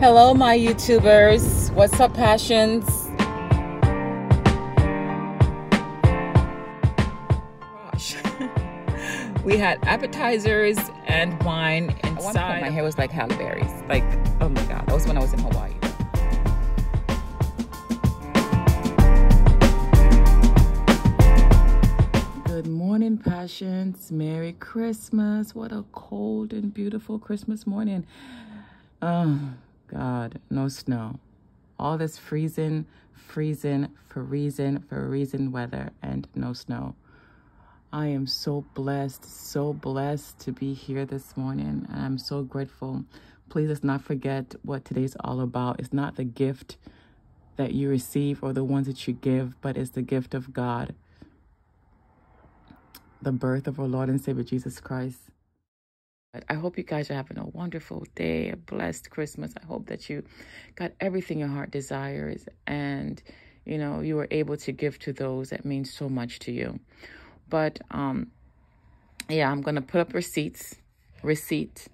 Hello, my YouTubers. What's up, passions? Gosh. we had appetizers and wine inside. my hair was like Halle Berry's. Like, oh my God. That was when I was in Hawaii. Good morning, passions. Merry Christmas. What a cold and beautiful Christmas morning. Oh, God, no snow. All this freezing, freezing, freezing, freezing weather and no snow. I am so blessed, so blessed to be here this morning. And I'm so grateful. Please let's not forget what today's all about. It's not the gift that you receive or the ones that you give, but it's the gift of God. The birth of our Lord and Savior Jesus Christ. I hope you guys are having a wonderful day, a blessed Christmas. I hope that you got everything your heart desires and, you know, you were able to give to those that mean so much to you. But, um, yeah, I'm going to put up receipts, receipt.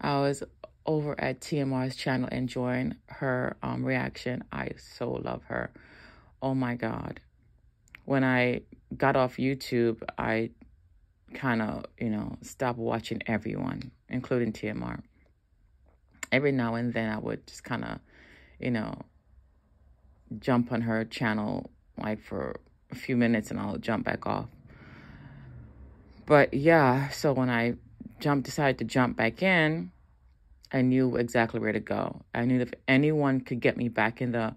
I was over at TMR's channel enjoying her um, reaction. I so love her. Oh my God. When I got off YouTube, I kind of, you know, stop watching everyone, including TMR. Every now and then I would just kind of, you know, jump on her channel like for a few minutes and I'll jump back off. But yeah, so when I jumped, decided to jump back in, I knew exactly where to go. I knew if anyone could get me back in the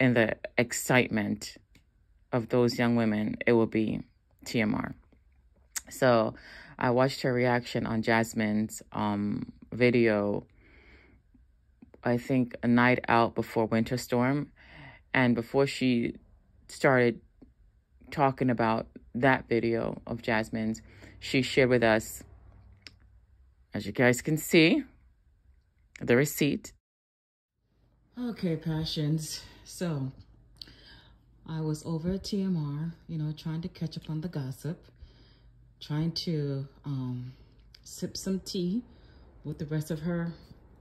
in the excitement of those young women, it would be TMR. So I watched her reaction on Jasmine's um, video, I think a night out before Winter Storm. And before she started talking about that video of Jasmine's, she shared with us, as you guys can see, the receipt. Okay, passions. So I was over at TMR, you know, trying to catch up on the gossip trying to um, sip some tea with the rest of her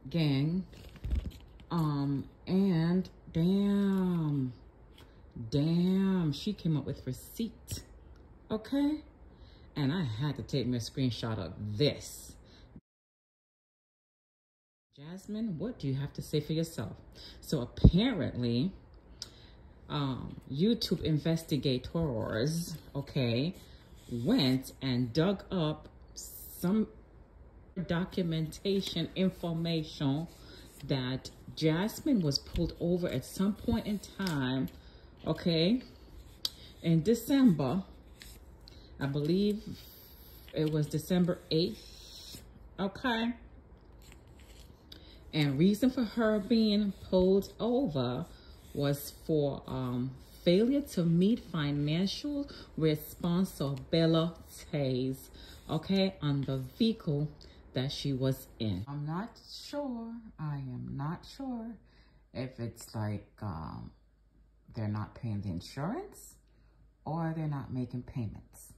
gang. Um, and damn, damn, she came up with receipt. Okay? And I had to take me a screenshot of this. Jasmine, what do you have to say for yourself? So apparently, um, YouTube investigators, okay, went and dug up some documentation information that Jasmine was pulled over at some point in time, okay, in December. I believe it was December 8th, okay? And reason for her being pulled over was for um, failure to meet financial responsibilities, okay, on the vehicle that she was in. I'm not sure. I am not sure if it's like um, they're not paying the insurance or they're not making payments.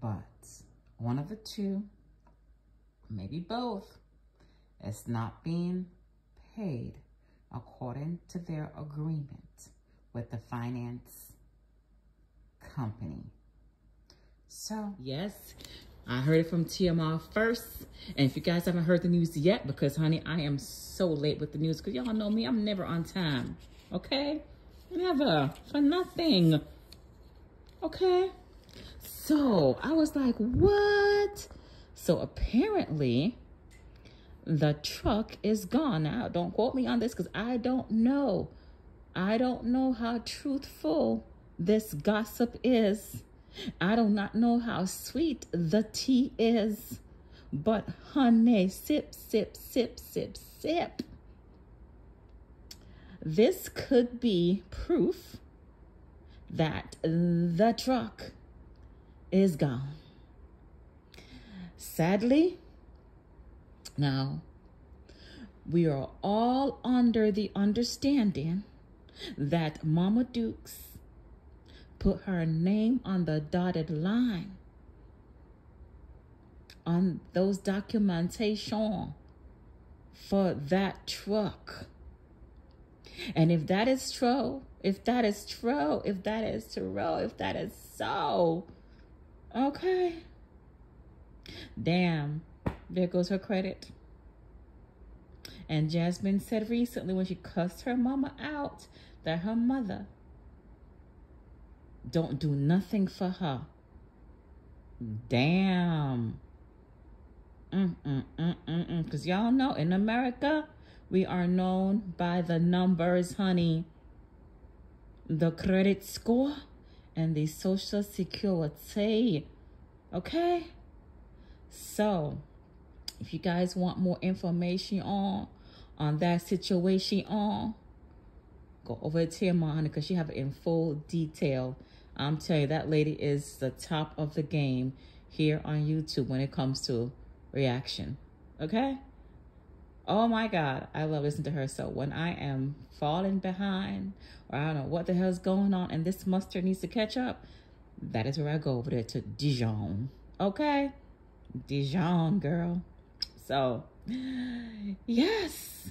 But one of the two, maybe both, is not being paid according to their agreement with the finance company. So, yes, I heard it from TMR first. And if you guys haven't heard the news yet, because honey, I am so late with the news, because y'all know me, I'm never on time. Okay? Never. For nothing. Okay? So, I was like, what? So, apparently, the truck is gone. Now, don't quote me on this because I don't know. I don't know how truthful this gossip is. I do not know how sweet the tea is. But honey, sip, sip, sip, sip, sip. This could be proof that the truck is gone. Sadly, now, we are all under the understanding that Mama Dukes put her name on the dotted line on those documentation for that truck. And if that is true, if that is true, if that is true, if that is so, okay. Damn, there goes her credit. And Jasmine said recently when she cussed her mama out her mother don't do nothing for her. Damn. Mm, mm, mm, mm. Because y'all know in America, we are known by the numbers, honey. The credit score and the social security. Okay? So, if you guys want more information on on that situation on, go over Tamar, honey, because she have it in full detail. I'm telling you, that lady is the top of the game here on YouTube when it comes to reaction. Okay? Oh my God, I love listening to her. So when I am falling behind or I don't know what the hell's going on and this mustard needs to catch up, that is where I go over there to Dijon. Okay? Dijon, girl. So, yes.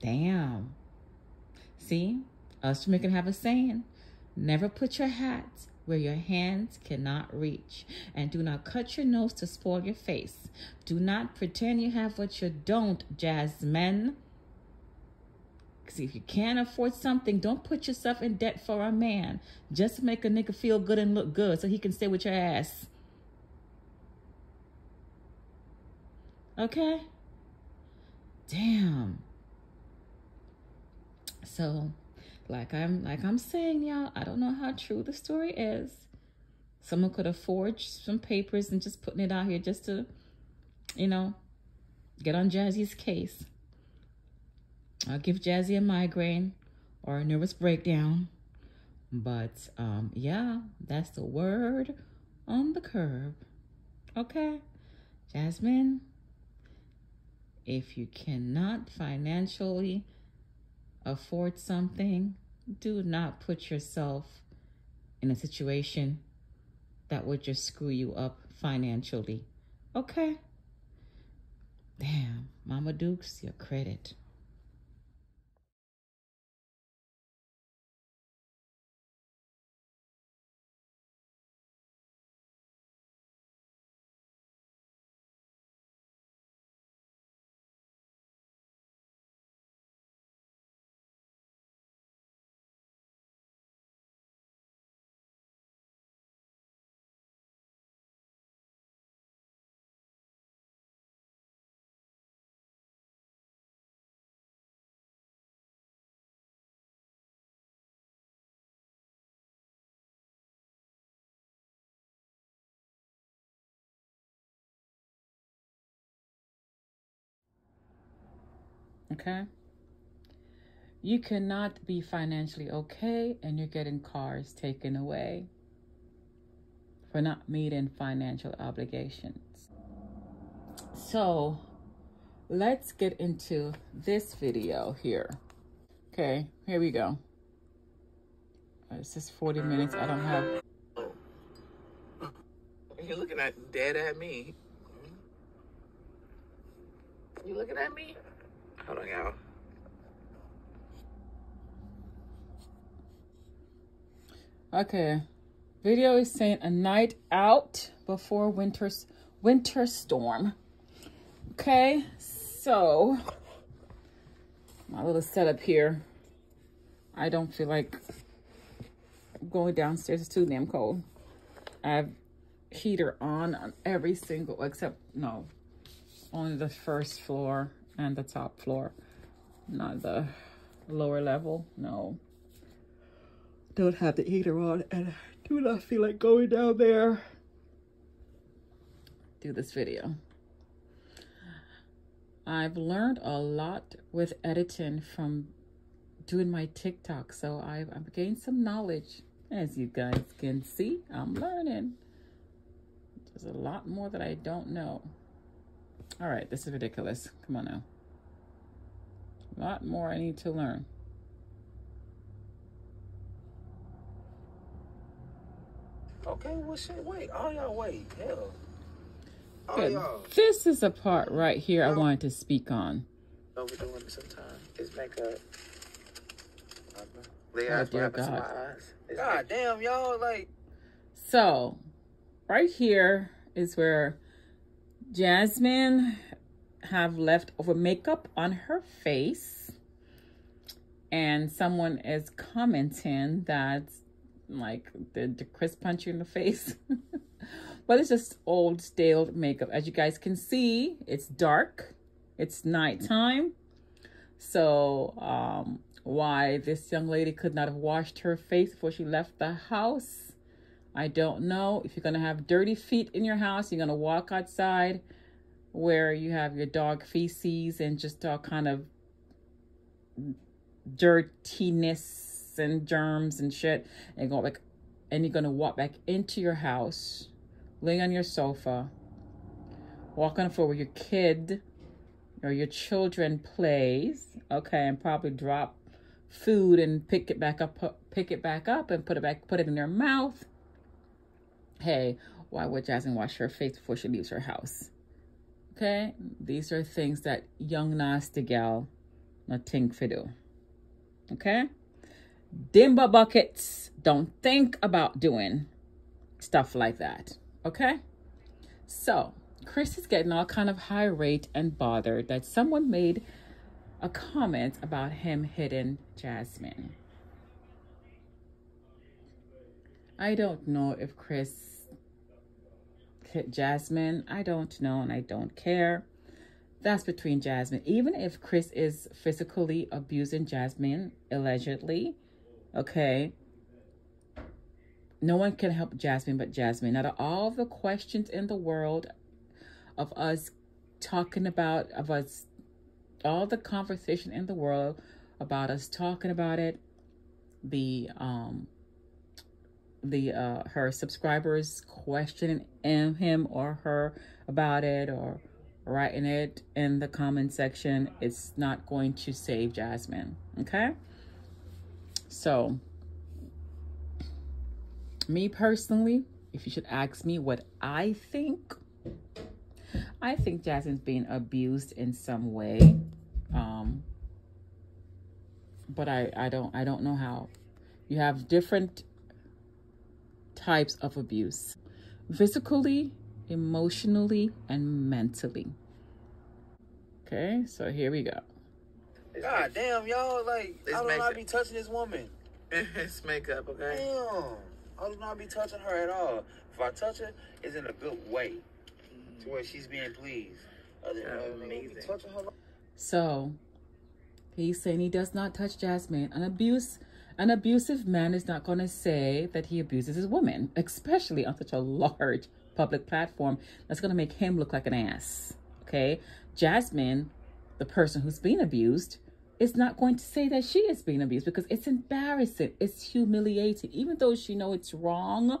Damn. See, us Jamaican have a saying never put your hat where your hands cannot reach. And do not cut your nose to spoil your face. Do not pretend you have what you don't, Jasmine. Because if you can't afford something, don't put yourself in debt for a man just to make a nigga feel good and look good so he can stay with your ass. Okay? Damn. So, like I'm like I'm saying, y'all, I don't know how true the story is. Someone could have forged some papers and just putting it out here just to, you know, get on Jazzy's case. I'll give Jazzy a migraine or a nervous breakdown. But um, yeah, that's the word on the curb. Okay, Jasmine, if you cannot financially afford something, do not put yourself in a situation that would just screw you up financially. Okay? Damn, Mama Dukes, your credit. Okay? You cannot be financially okay and you're getting cars taken away for not meeting financial obligations. So let's get into this video here. Okay, here we go. Uh, it's just 40 minutes. I don't have. You're looking at dead at me. You looking at me? Okay. Video is saying a night out before winter's winter storm. Okay, so my little setup here. I don't feel like going downstairs. It's too damn cold. I have heater on on every single, except, no, only the first floor and the top floor, not the lower level. No. Don't have the heater on and I do not feel like going down there. Do this video. I've learned a lot with editing from doing my TikTok. So I've, I've gained some knowledge. As you guys can see, I'm learning. There's a lot more that I don't know. All right, this is ridiculous. Come on now. A lot more I need to learn. Okay, well, shit, wait. All y'all wait. Hell. All Good. This is a part right here I wanted to speak on. overdoing it sometimes. It's makeup. They Oh, ask what dear oh, to my God. eyes. God damn, y'all like. So, right here is where Jasmine have leftover makeup on her face. And someone is commenting that, like, the, did Chris punch you in the face? but it's just old, stale makeup. As you guys can see, it's dark. It's nighttime. So, um, why this young lady could not have washed her face before she left the house, I don't know. If you're going to have dirty feet in your house, you're going to walk outside where you have your dog feces and just all kind of dirtiness and germs and shit, and go back, and you're going to walk back into your house, lay on your sofa, walk on the floor where your kid or your children plays, okay, and probably drop food and pick it back up, pick it back up and put it back, put it in their mouth. Hey, why would Jasmine wash her face before she leaves her house? Okay, these are things that young nasty gal not think for do. Okay, dimba buckets don't think about doing stuff like that. Okay, so Chris is getting all kind of high rate and bothered that someone made a comment about him hitting Jasmine. I don't know if Chris Jasmine. I don't know and I don't care. That's between Jasmine. Even if Chris is physically abusing Jasmine, allegedly, okay, no one can help Jasmine but Jasmine. Out of all the questions in the world of us talking about, of us, all the conversation in the world about us talking about it, the, um, the uh her subscribers questioning him or her about it or writing it in the comment section it's not going to save jasmine okay? So me personally if you should ask me what i think i think jasmine's being abused in some way um but i i don't i don't know how. You have different types of abuse physically, emotionally, and mentally. Okay, so here we go. God damn, y'all like. It's I do not makeup. be touching this woman. it's makeup, okay? Damn, I do not be touching her at all. If I touch her, it's in a good way, to where she's being pleased. Other than that, nigga, be Amazing. her. So he's saying he does not touch Jasmine. An abuse, an abusive man is not going to say that he abuses his woman, especially on such a large public platform. That's going to make him look like an ass. Okay, Jasmine, the person who's being abused, is not going to say that she is being abused because it's embarrassing. It's humiliating, even though she know it's wrong.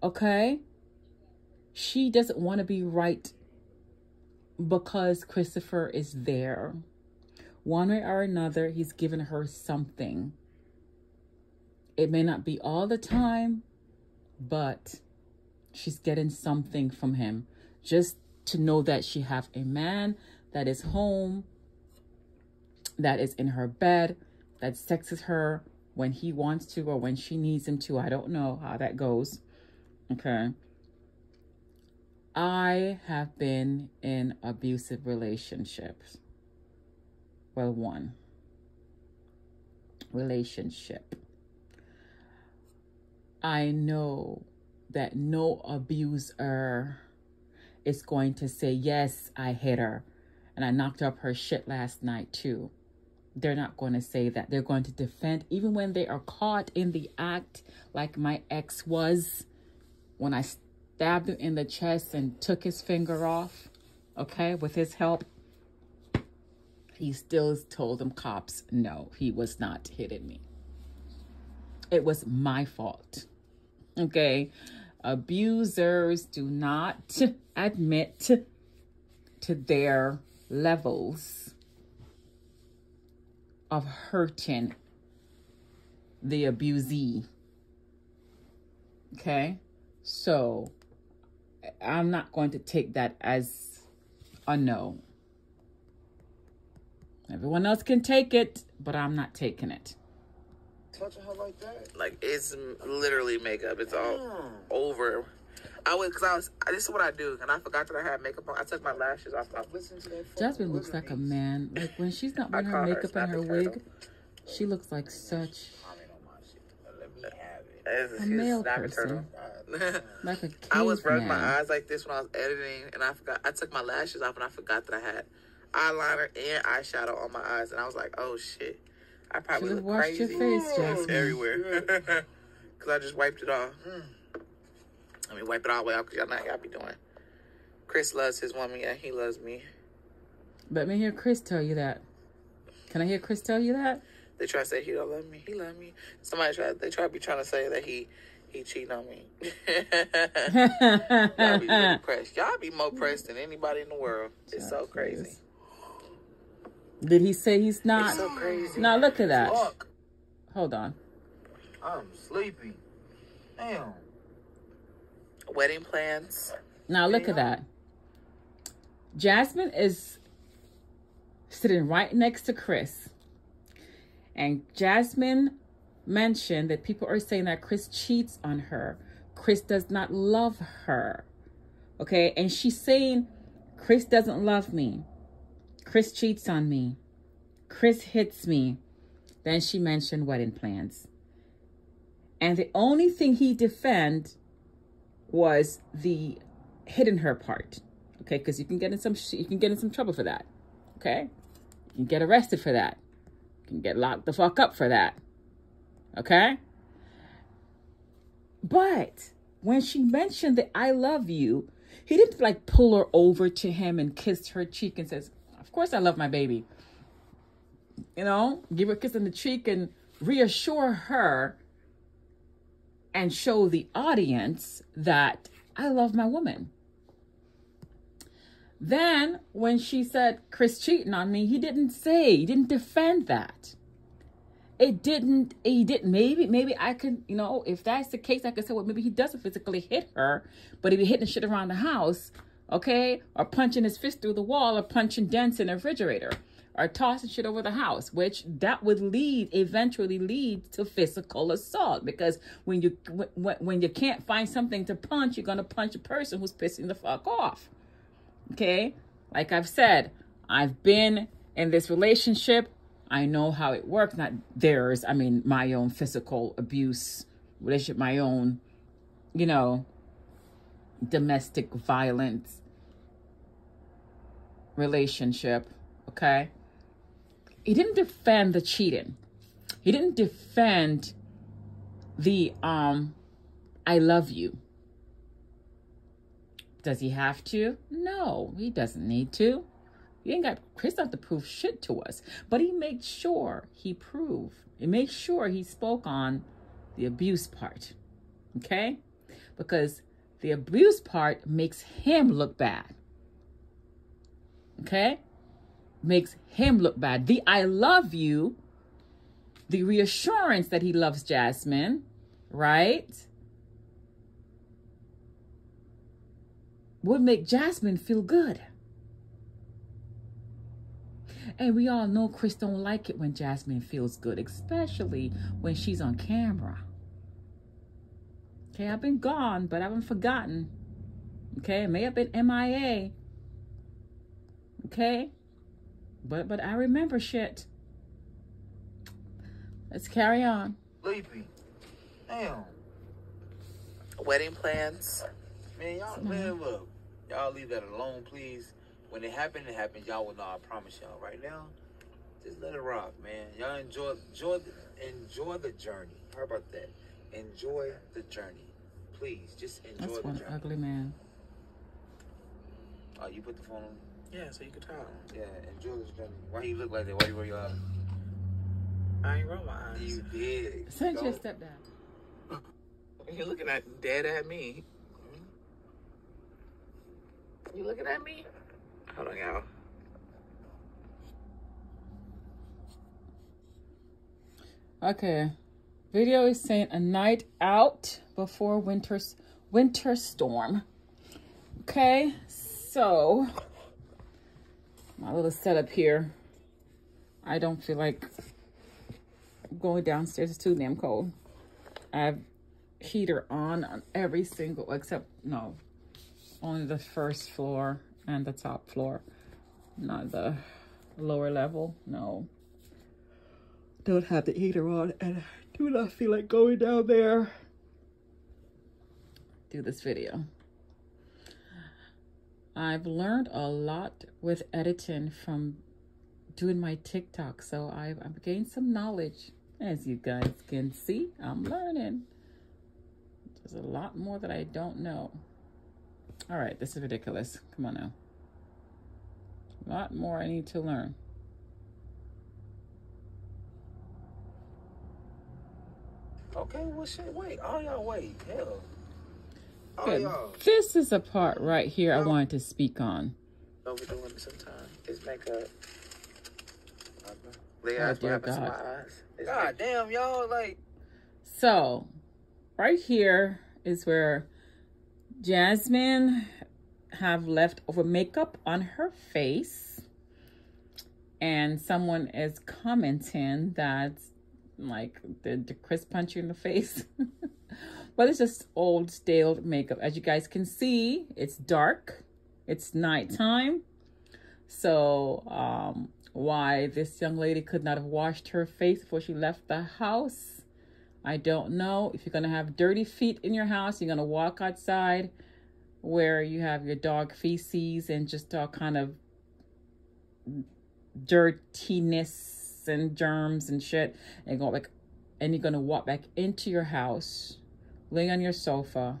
Okay, she doesn't want to be right because Christopher is there. One way or another, he's given her something. It may not be all the time, but she's getting something from him. Just to know that she have a man that is home, that is in her bed, that sexes her when he wants to or when she needs him to. I don't know how that goes. Okay. I have been in abusive relationships. Well, one relationship. I know that no abuser is going to say, Yes, I hit her and I knocked up her shit last night, too. They're not going to say that. They're going to defend, even when they are caught in the act, like my ex was when I stabbed him in the chest and took his finger off, okay, with his help. He still told them cops, no, he was not hitting me. It was my fault. Okay. Abusers do not admit to their levels of hurting the abusee. Okay. So I'm not going to take that as a no. Everyone else can take it, but I'm not taking it. Touching her like that? Like it's literally makeup. It's all Damn. over. I was because I was. This is what I do, and I forgot that I had makeup on. I took my lashes off. I Listen to that. fucking Jasmine looks living like a man. Like when she's not I wearing her call her makeup and her wig, Turtle. she looks like such Comment on my shit. Let me have it. As a male snapping person. turtle. like a I was rubbing my eyes like this when I was editing, and I forgot. I took my lashes off, and I forgot that I had eyeliner and eyeshadow on my eyes, and I was like, "Oh shit!" I probably Should have look washed crazy your face, Jasmine. everywhere because I just wiped it off. Hmm. I mean, wipe it all the way off because y'all know y'all be doing. Chris loves his woman, and he loves me. Let me hear Chris tell you that. Can I hear Chris tell you that? They try to say he don't love me. He love me. Somebody try. They try to be trying to say that he he cheating on me. y'all be really pressed. Y'all be more pressed than anybody in the world. It's so crazy. Did he say he's not? It's so crazy. Now look at that. Fuck. Hold on. I'm sleepy. Damn. Wedding plans. Now look at that. Jasmine is sitting right next to Chris. And Jasmine mentioned that people are saying that Chris cheats on her. Chris does not love her. Okay? And she's saying, Chris doesn't love me. Chris cheats on me. Chris hits me. Then she mentioned wedding plans. And the only thing he defend was the hitting her part. Okay, because you can get in some you can get in some trouble for that. Okay, you can get arrested for that. You can get locked the fuck up for that. Okay. But when she mentioned that I love you, he didn't like pull her over to him and kiss her cheek and says, "Of course I love my baby." You know, give her a kiss on the cheek and reassure her and show the audience that I love my woman. Then, when she said Chris cheating on me, he didn't say, he didn't defend that. It didn't, he didn't, maybe, maybe I could, you know, if that's the case, I could say, well, maybe he doesn't physically hit her, but if he hitting shit around the house, okay? Or punching his fist through the wall or punching dents in the refrigerator or tossing shit over the house, which that would lead eventually lead to physical assault because when you when, when you can't find something to punch, you're gonna punch a person who's pissing the fuck off. Okay, like I've said, I've been in this relationship. I know how it works. Not theirs. I mean, my own physical abuse relationship, my own, you know, domestic violence relationship. Okay he didn't defend the cheating. He didn't defend the um I love you. Does he have to? No, he doesn't need to. He ain't got Chris not to prove shit to us. But he made sure he proved. He made sure he spoke on the abuse part. Okay? Because the abuse part makes him look bad. Okay? makes him look bad. The I love you, the reassurance that he loves Jasmine, right? Would make Jasmine feel good. And we all know Chris don't like it when Jasmine feels good, especially when she's on camera. Okay, I've been gone, but I haven't forgotten. Okay, it may have been MIA. Okay? But but I remember shit. Let's carry on. Sleepy. Damn. Wedding plans. Man, y'all, mm-hmm. man, look. Y'all leave that alone, please. When it happened, it happened. Y'all will know. I promise y'all. Right now, just let it rock, man. Y'all enjoy, enjoy, enjoy the journey. How about that? Enjoy the journey, please. Just enjoy That's the one journey. ugly man. Oh, you put the phone on. Yeah, so you can talk. Yeah, enjoy this journey. Why you look like that? Why you wear your eyes? I ain't roll my eyes. You did. Send your Don't- stepdad. You're looking at dead at me. Hmm? You looking at me? Hold on, y'all. Okay. Video is saying a night out before winter's winter storm. Okay, so my little setup here. I don't feel like going downstairs. It's too damn cold. I have heater on on every single, except, no, only the first floor and the top floor. Not the lower level, no. Don't have the heater on and do not feel like going down there. Do this video. I've learned a lot with editing from doing my TikTok. So I've, I've gained some knowledge. As you guys can see, I'm learning. There's a lot more that I don't know. All right, this is ridiculous. Come on now. A lot more I need to learn. Okay, well, shit, wait. All y'all wait. Hell. All Good. y'all. This is a part right here I wanted to speak on. Overdoing it sometimes. It's makeup. Oh, Leah, dear God. It's God damn, y'all, like, So, right here is where Jasmine have left over makeup on her face. And someone is commenting that, like, did did Chris punch you in the face? but it's just old, stale makeup. As you guys can see, it's dark. It's nighttime. So, um, why this young lady could not have washed her face before she left the house, I don't know. If you're going to have dirty feet in your house, you're going to walk outside where you have your dog feces and just all kind of dirtiness and germs and shit and go back and you're to walk back into your house, lay on your sofa,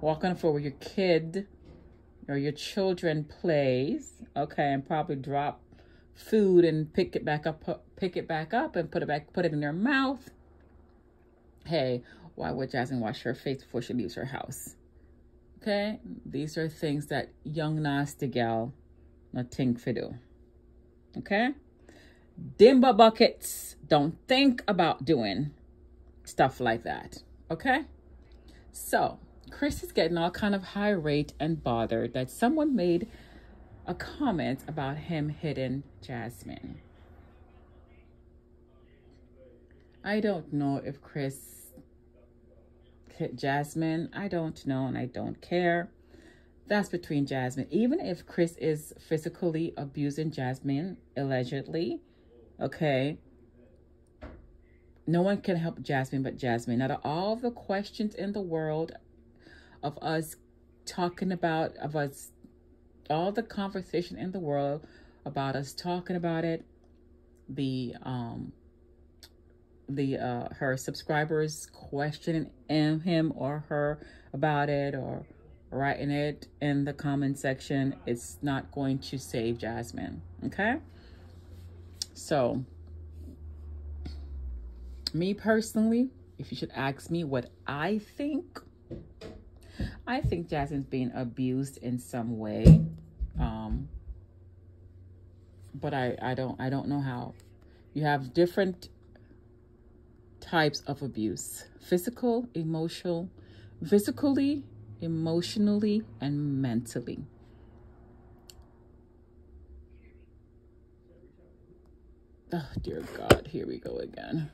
walk on the floor where your kid or your children plays, okay, and probably drop food and pick it back up, pick it back up and put it back, put it in their mouth. Hey, why would Jasmine wash her face before she leaves her house? Okay, these are things that young nasty gal not think for do. Okay, dimba buckets don't think about doing stuff like that. Okay, so Chris is getting all kind of irate and bothered that someone made a comment about him hitting Jasmine. I don't know if Chris hit Jasmine. I don't know and I don't care. That's between Jasmine. Even if Chris is physically abusing Jasmine, allegedly, okay, no one can help Jasmine but Jasmine. Out of all the questions in the world of us talking about, of us, all the conversation in the world about us talking about it, the, um, the uh her subscribers questioning him him or her about it or writing it in the comment section it's not going to save jasmine. Okay so me personally if you should ask me what i think i think jasmine's being abused in some way. Um but i i don't i don't know how. You have different types of abuse. Physical, emotional, physically, emotionally, and mentally. Oh, dear God, here we go again.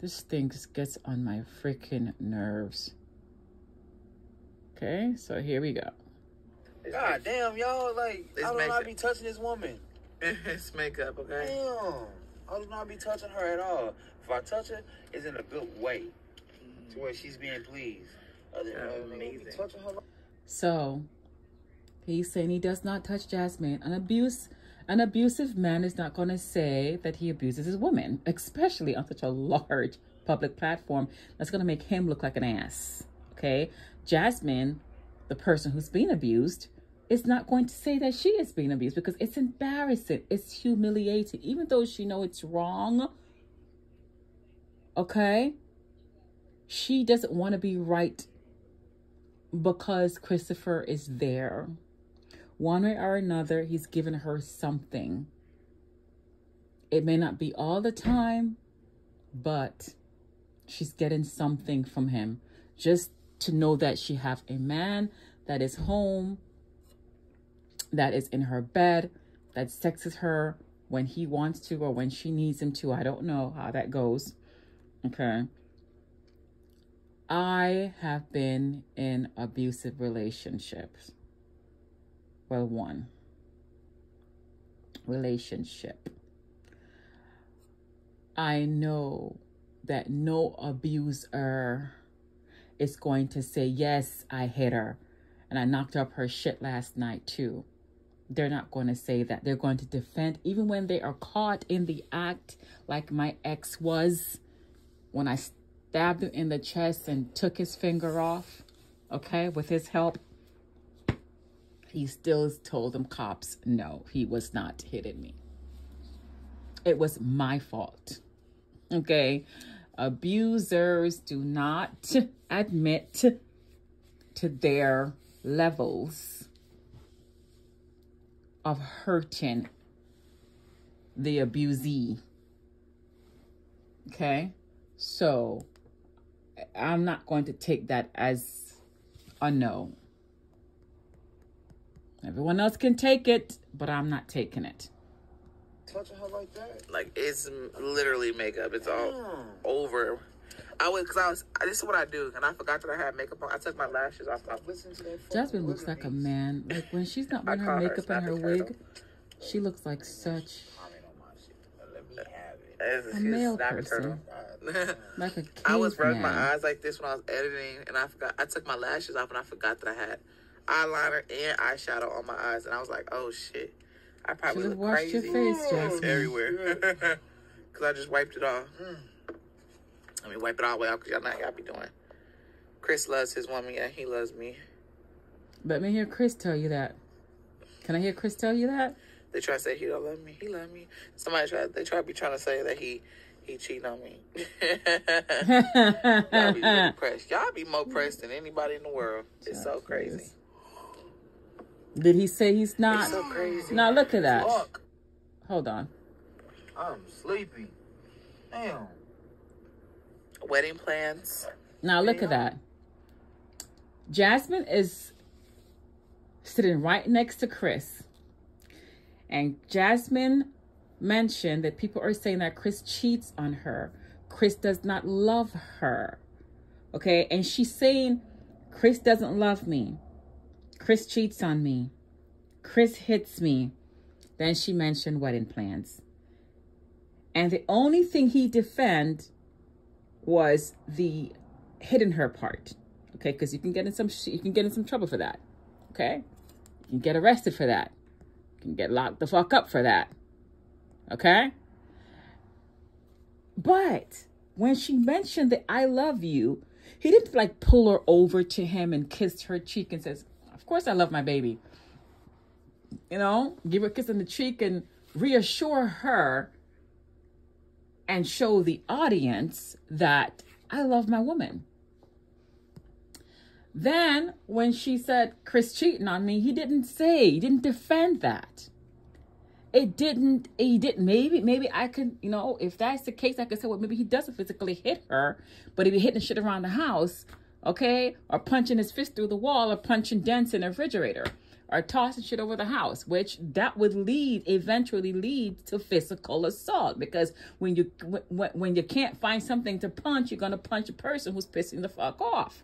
This thing just gets on my freaking nerves. Okay, so here we go. God damn, y'all, like, It's I do not makeup. be touching this woman. it's makeup, okay? Damn. I do not be touching her at all. If I touch her, it's in a good way. To where she's being pleased. Other than that, nigga, be Amazing. touching her So he's saying he does not touch Jasmine. An abuse an abusive man is not gonna say that he abuses his woman, especially on such a large public platform that's gonna make him look like an ass. Okay? Jasmine, the person who's being abused, is not going to say that she is being abused because it's embarrassing. It's humiliating. Even though she know it's wrong. Okay? She doesn't want to be right because Christopher is there. One way or another, he's given her something. It may not be all the time, but she's getting something from him. Just to know that she have a man that is home, that is in her bed, that sexes her when he wants to or when she needs him to. I don't know how that goes. Okay. I have been in abusive relationships. Well, one relationship. I know that no abuser is going to say, Yes, I hit her and I knocked up her shit last night, too. They're not going to say that. They're going to defend, even when they are caught in the act, like my ex was when I stabbed him in the chest and took his finger off, okay, with his help. He still told them cops, no, he was not hitting me. It was my fault. Okay. Abusers do not admit to their levels of hurting the abusee. Okay? So I'm not going to take that as a no. Everyone else can take it, but I'm not taking it. Touching her like that? Like it's literally makeup. It's all Damn. over. I was because I was. This is what I do, and I forgot that I had makeup on. I took my lashes off. I, Listen to that. fucking Jasmine looks living like a man. Like when she's not I wearing her caught her makeup and her wig, turtle. she looks like such Comment on my shit. Let me have it. As a male snapping person. turtle. like a I was rubbing my eyes like this when I was editing, and I forgot. I took my lashes off, and I forgot that I had eyeliner and eyeshadow on my eyes, and I was like, "Oh shit!" I probably Should've look washed crazy. your face, It's Jasmine. everywhere because I just wiped it off. Hmm. I mean, wipe it all the way off because y'all know y'all be doing. Chris loves his woman, and he loves me. Let me hear Chris tell you that. Can I hear Chris tell you that? They try to say he don't love me. He love me. Somebody try. They try to be trying to say that he he cheating on me. y'all be really pressed. Y'all be more pressed than anybody in the world. It's so crazy. Did he say he's not? It's so crazy. Now look at that. Fuck. Hold on. I'm sleepy. Damn. Wedding plans. Now look at that. Jasmine is sitting right next to Chris. And Jasmine mentioned that people are saying that Chris cheats on her. Chris does not love her. Okay? And she's saying Chris doesn't love me. Chris cheats on me. Chris hits me. Then she mentioned wedding plans. And the only thing he defend was the hitting her part. Okay, because you can get in some you can get in some trouble for that. Okay, you can get arrested for that. You can get locked the fuck up for that. Okay. But when she mentioned that I love you, he didn't like pull her over to him and kiss her cheek and says, "Of course I love my baby." You know, give her a kiss on the cheek and reassure her and show the audience that I love my woman. Then, when she said Chris cheating on me, he didn't say, he didn't defend that. It didn't, he didn't, maybe, maybe I could, you know, if that's the case, I could say, well, maybe he doesn't physically hit her, but he be hitting shit around the house, okay? Or punching his fist through the wall or punching dents in the refrigerator or tossing shit over the house, which that would lead eventually lead to physical assault because when you when, when you can't find something to punch, you're gonna punch a person who's pissing the fuck off.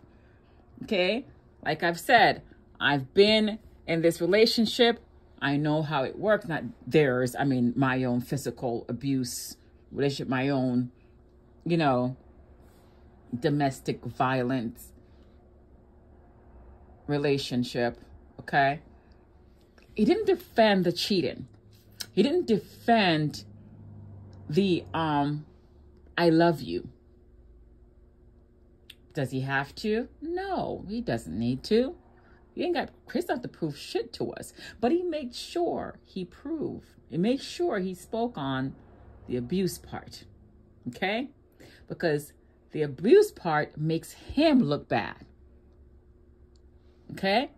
Okay, like I've said, I've been in this relationship. I know how it works. Not theirs. I mean, my own physical abuse relationship, my own, you know, domestic violence relationship. Okay he didn't defend the cheating. He didn't defend the um I love you. Does he have to? No, he doesn't need to. He ain't got Chris not to prove shit to us. But he made sure he proved. He made sure he spoke on the abuse part. Okay? Because the abuse part makes him look bad. Okay?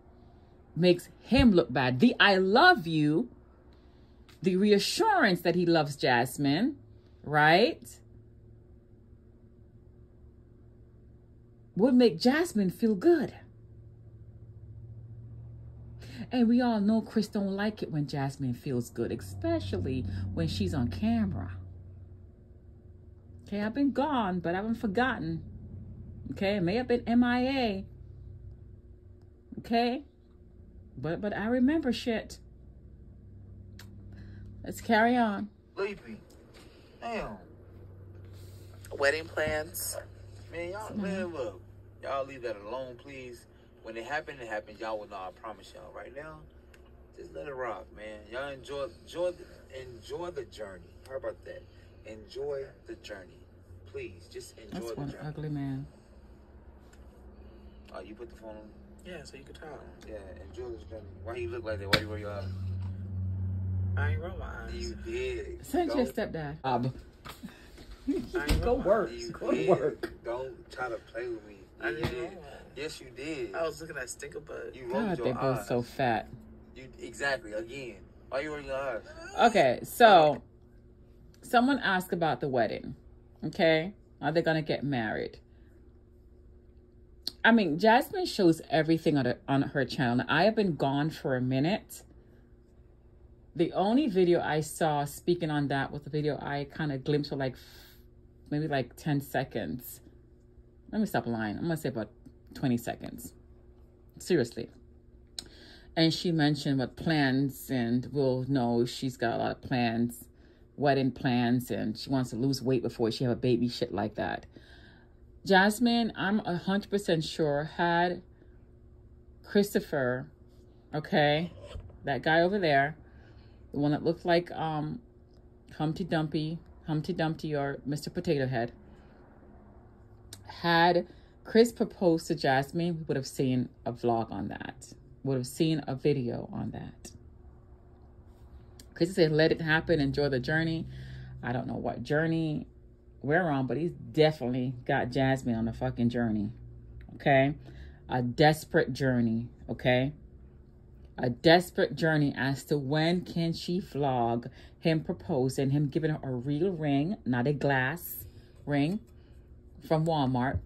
makes him look bad. The I love you, the reassurance that he loves Jasmine, right? Would make Jasmine feel good. And we all know Chris don't like it when Jasmine feels good, especially when she's on camera. Okay, I've been gone, but I haven't forgotten. Okay, it may have been MIA. Okay? But but I remember shit. Let's carry on. Sleepy. Damn. Wedding plans. Man, y'all, mm-hmm. man, look. Y'all leave that alone, please. When it happened, it happened. Y'all will know. I promise y'all. Right now, just let it rock, man. Y'all enjoy, enjoy, the, enjoy the journey. How about that? Enjoy the journey, please. Just enjoy That's the one journey. ugly man. Oh, you put the phone on. Yeah, so you can talk. Yeah, enjoy this journey. Why you look like that? Why you wear your eyes? I ain't roll my eyes. You did. Send your Don't- stepdad. Ah, Bob. I ain't Go work. You Go did. work. Don't try to play with me. I You didn't did. Yes, you did. I was looking at Stinker Bud. You rolled God, your they both eyes. so fat. You exactly again. Why you rolling your eyes? Okay, so someone asked about the wedding. Okay, are they gonna get married? I mean, Jasmine shows everything on, her on her channel. Now, I have been gone for a minute. The only video I saw speaking on that was the video I kind of glimpsed for like maybe like 10 seconds. Let me stop lying. I'm gonna say about 20 seconds. Seriously. And she mentioned what plans, and we'll know she's got a lot of plans, wedding plans, and she wants to lose weight before she have a baby, shit like that. Jasmine, I'm a hundred percent sure had Christopher, okay, that guy over there, the one that looked like um Humpty Dumpty, Humpty Dumpty or Mr. Potato Head, had Chris proposed to Jasmine, we would have seen a vlog on that. Would have seen a video on that. Chris said, let it happen, enjoy the journey. I don't know what journey we're on, but he's definitely got Jasmine on a fucking journey. Okay? A desperate journey, okay? A desperate journey as to when can she vlog him proposing, him giving her a real ring, not a glass ring from Walmart.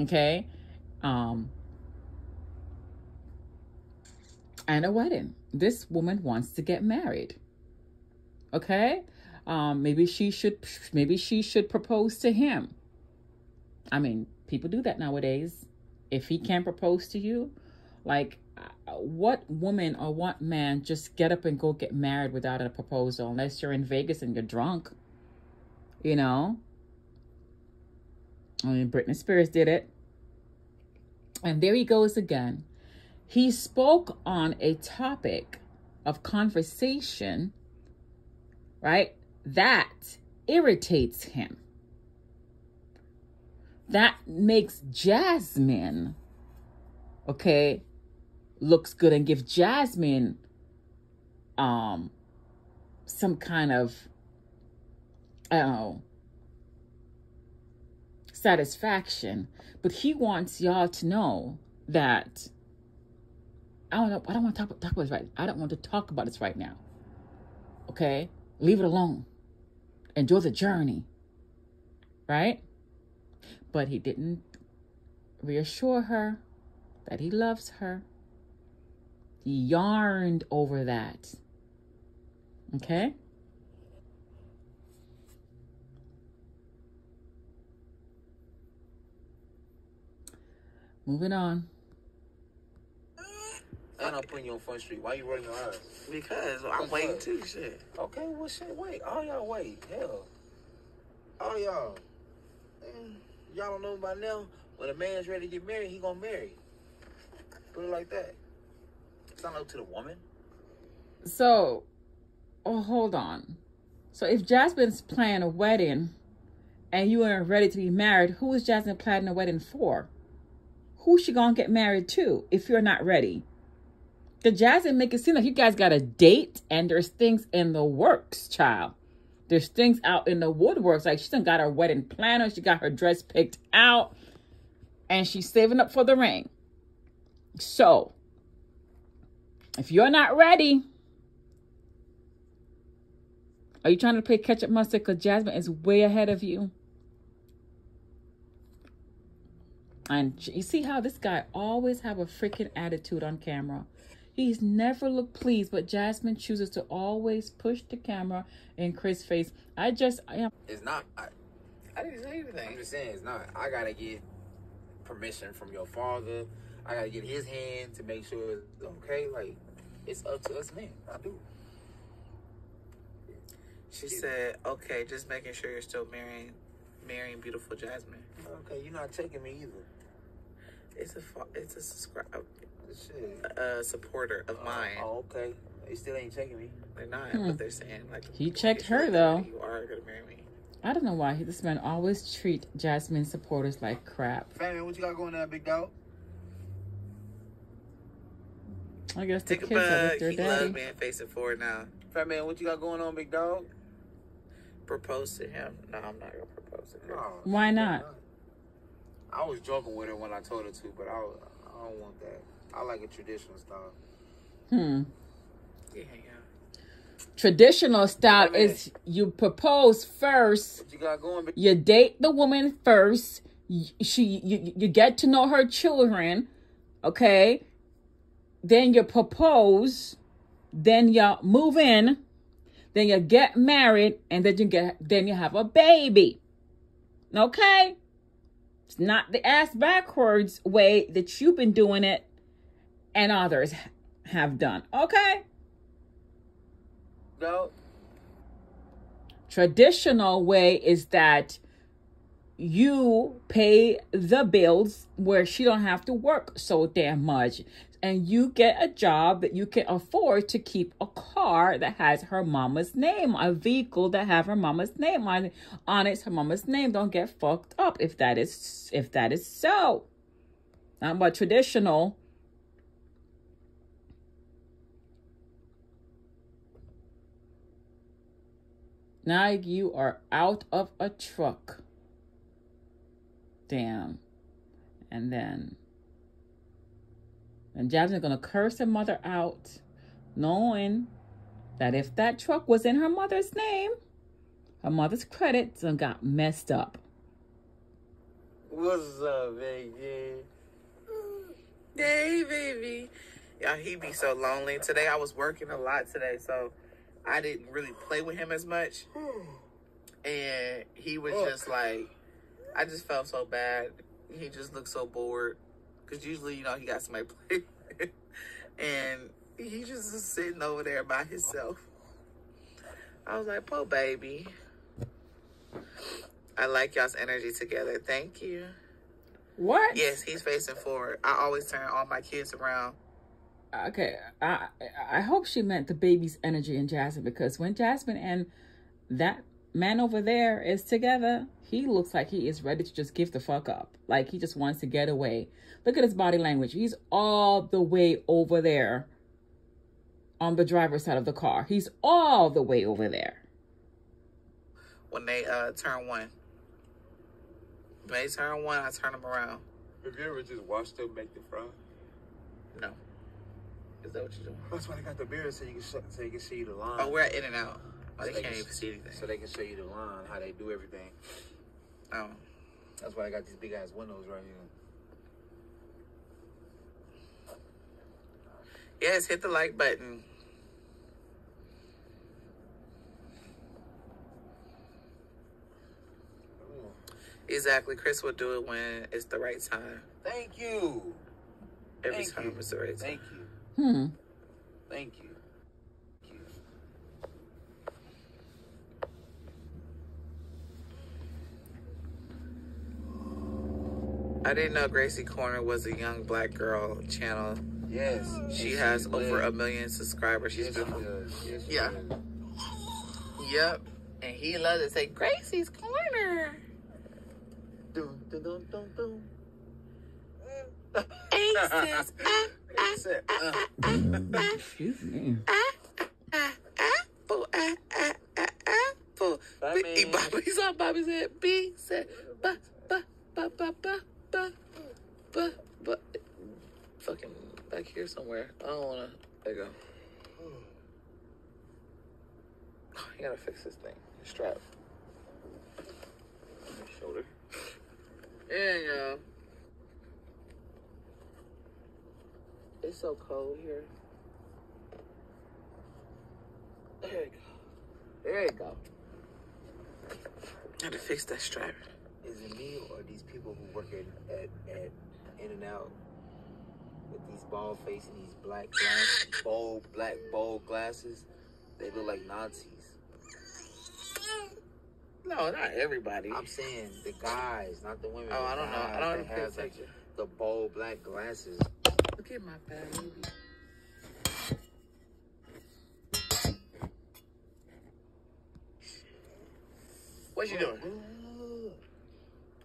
Okay? Um and a wedding. This woman wants to get married. Okay? Um, maybe she should maybe she should propose to him. I mean, people do that nowadays. If he can't propose to you, like uh, what woman or what man just get up and go get married without a proposal unless you're in Vegas and you're drunk? You know? I mean, Britney Spears did it. And there he goes again. He spoke on a topic of conversation, right? That irritates him. That makes Jasmine, okay, looks good and give Jasmine um some kind of I don't know satisfaction. But he wants y'all to know that I don't. I don't want to talk, talk about this right. I don't want to talk about this right now. Okay, leave it alone. Enjoy the journey. Right? But he didn't reassure her that he loves her. He yarned over that. Okay? Moving on. And I'm putting you on Front Street. Why you rolling your eyes? Because I'm waiting too. Shit. Okay, well, shit, wait. All y'all wait. Hell. All y'all. Man, y'all don't know by now. When a man's ready to get married, he gonna marry. Put it like that. It's not up to the woman. So, oh, hold on. So, if Jasmine's planning a wedding and you aren't ready to be married, who is Jasmine planning a wedding for? Who's she gonna get married to if you're not ready? The Jasmine make it seem like you guys got a date and there's things in the works, child. There's things out in the woodworks. Like she done got her wedding planner, she got her dress picked out, and she's saving up for the ring. So, if you're not ready, are you trying to play catch up because Jasmine is way ahead of you? And you see how this guy always have a freaking attitude on camera. He's never looked pleased, but Jasmine chooses to always push the camera in Chris' face. I just, I am. It's not. I, I didn't say anything. I'm just saying, it's not. I gotta get permission from your father. I gotta get his hand to make sure it's okay. Like, it's up to us men. I do. She said, "Okay, just making sure you're still marrying, marrying beautiful Jasmine." Okay, you're not taking me either. It's a it's a subscribe Shit. A supporter of mine. Oh, okay. They still ain't taking me. They're not, Hmm. but they're saying like He checked her, though. You are gonna marry me. I don't know why this man always treat Jasmine supporters like crap. Fat man, what you got going there, big dog? I guess the Take a kids are bug. with their He loves daddy. being facing forward now. Fat man, what you got going on, big dog? Propose to him. No, I'm not gonna propose to him. No. Why not? I was joking with her when I told her to, but I, I don't want that. I like a traditional style. Hmm. Yeah, yeah. Traditional style Wait a is you propose first, What you got going, you date the woman first, she you, you get to know her children, okay? Then you propose, then you move in, then you get married, and then you get then you have a baby. Okay? It's not the ass backwards way that you've been doing it and others have done. Okay? dog? traditional way is that you pay the bills where she don't have to work so damn much and you get a job that you can afford to keep a car that has her mama's name a vehicle that have her mama's name on on it her mama's name don't get fucked up if that is if that is so not about traditional Now you are out of a truck. Damn. And then and Jasmine's gonna curse her mother out, knowing that if that truck was in her mother's name, her mother's credits done got messed up. What's up, baby? Hey, baby. Yeah, he be so lonely. Today I was working a lot today, so I didn't really play with him as much. And he was Look. just like, I just felt so bad. He just looked so bored. Because usually, you know, he got somebody to play. And he just was sitting over there by himself. I was like, poor baby. I like y'all's energy together. Thank you. What? Yes, he's facing forward. I always turn all my kids around. Okay, I I hope she meant the baby's energy in Jasmine because when Jasmine and that man over there is together, he looks like he is ready to just give the fuck up. Like he just wants to get away. Look at his body language. He's all the way over there on the driver's side of the car. He's all the way over there. when they uh turn one. When they turn one, I turn them around. Have you ever just watched them make the fry? No. Is that what you're doing? That's why they got the mirror so you can so you can see the line. Oh, we're at In and Out. Oh, they So can't can- even see anything. So they can show you the line, how they do everything. Oh. That's why I got these big ass windows right here. Yes, hit the like button. Exactly. Chris will do it when it's the right time. Thank you. Every Thank time you. it's the right time. Thank you. Hmm. Thank you. Thank you. I didn't know Gracie Corner was a young black girl channel. Yes. She has she's over a million subscribers. She's Yes, she beautiful. does. Yes, she Yeah. does. Yep. And he loves to say Gracie's Corner. Dun, dun, dun, dun, dun. Aces. Said, uh, Excuse me. apple. Apple. Bye, B- man. he, Bobby, he saw Bobby said B said ba ba ba ba ba ba ba ba. Fucking back here somewhere. I don't wanna. There you go. Oh, you gotta fix this thing. Strap. Shoulder. Yeah, yeah. It's so cold here. There you go. There you go. Gotta fix that strap. Is it me or these people who work at, at, at In and Out with these bald faces and these black glasses, bold, black, bold glasses? They look like Nazis. No, not everybody. I'm saying the guys, not the women. Oh, I don't know. I don't have like, the bold black glasses. At my bad. What you doing?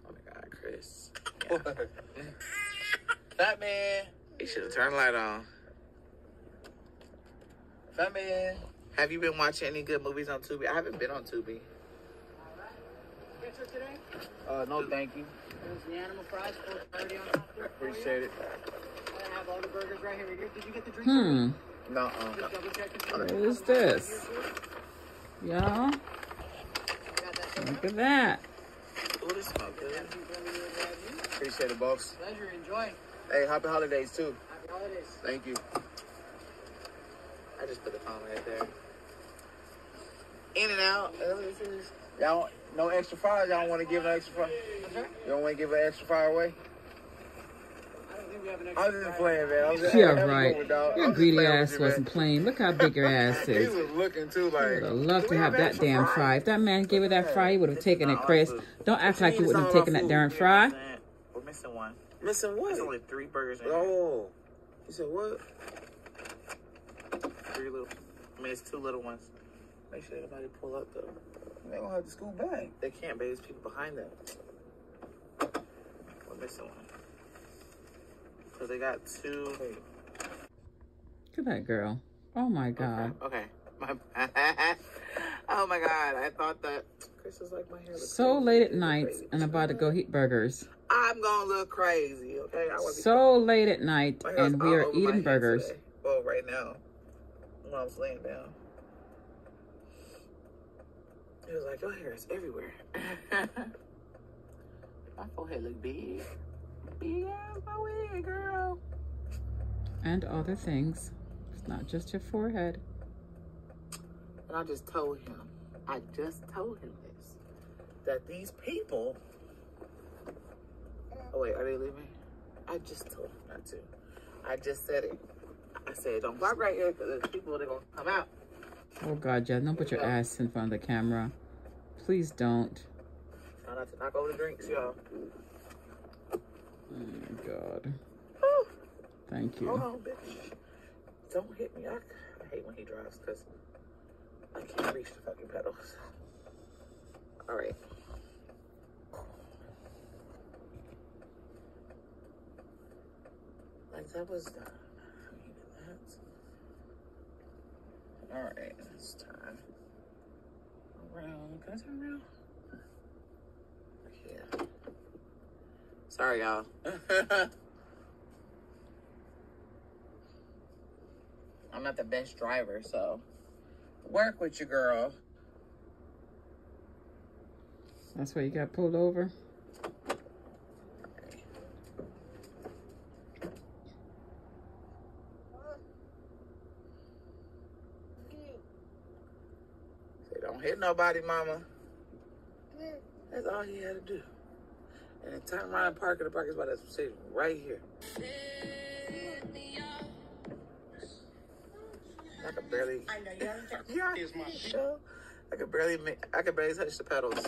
Oh my god, Chris. Fat man, You should have turned the light on. fat man. Have you been watching any good movies on Tubi? I haven't been on Tubi. Picture today? Uh, no, thank you. There's the animal fries, full clarity on top there. Appreciate it. I have all the burgers right here. Here, Did you get the drink? Hmm. No, uh, Just double check and. What is this? Y'all, Got that. look at that. Ooh, this smell good. appreciate it, boss. Pleasure. Enjoy. Hey, happy holidays too. Happy holidays. Thank you. I just put the phone right there. In and out. Y'all, no extra fries. Y'all don't want to give no extra fries? I'm? You don't want to give an extra fry away? I don't think we have an I was just playing, man. I was just, Yeah, having right. fun with dog. I Your greedy ass you, wasn't playing. Look how big your ass He is. was looking too like. Would have loved to we have that damn fries?" fry. If that man gave you that fry, he would have taken it, Chris. Don't act like you wouldn't have taken that food. darn We're fry. missing- We're missing one. Missing what? There's only three burgers in. Oh, you said what? Three little. I mean, it's two little ones. Make sure nobody pull up though. They gonna have to scoot back. They can't, but there's people behind them. We're missing one. Cause they got two. Look at that girl. Oh my God. Okay. My oh my god. I thought that Chris was like my hair. looks So crazy. late at night crazy. and about to go eat burgers. I'm gonna look crazy. Okay. I want So late at night and we are eating burgers. today. Well, right now, when I was laying down, it was like your hair is everywhere. my forehead look big, big ass my wig, girl. And other things. It's not just your forehead. And I just told him, I just told him this, that these people. Oh wait, are they leaving? I just told him not to. I just said it. I said, don't park right here because there's people that are gonna come out. Oh God, Jen, don't put your ass in front of the camera. Please don't. Try not to knock over the drinks, y'all. Oh my God. Thank Hold you. on, bitch. Don't hit me. I, I hate when he drives because I can't reach the fucking pedals. All right. Like that was done. I needed that. All right, let's turn around. Can I turn around? Yeah. Sorry, y'all. I'm not the best driver, so work with your girl. That's why you got pulled over. Say, don't hit nobody, mama. That's all he had to do. And then turn around and park in the parking spot that's sitting right here. I could barely. I know you Yeah, here's my show. I could barely make. I could barely touch the pedals.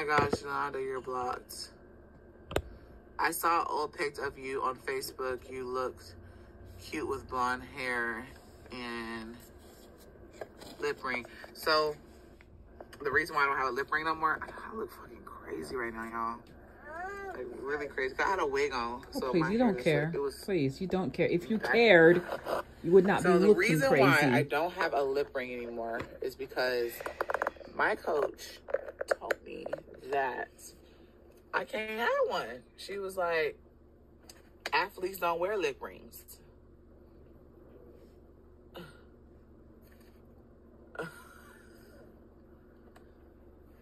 My gosh, Nada, you're blocked. I saw old pics of you on Facebook. You looked cute with blonde hair and lip ring. So, the reason why I don't have a lip ring no more, I look fucking crazy right now, y'all. Like, really crazy. I had a wig on. Oh, So please, you don't care. It was Please, you don't care. If you cared, you would not so be the looking reason why I don't have a lip ring anymore is because my coach told me that I can't have one. She was like, Athletes don't wear lip rings.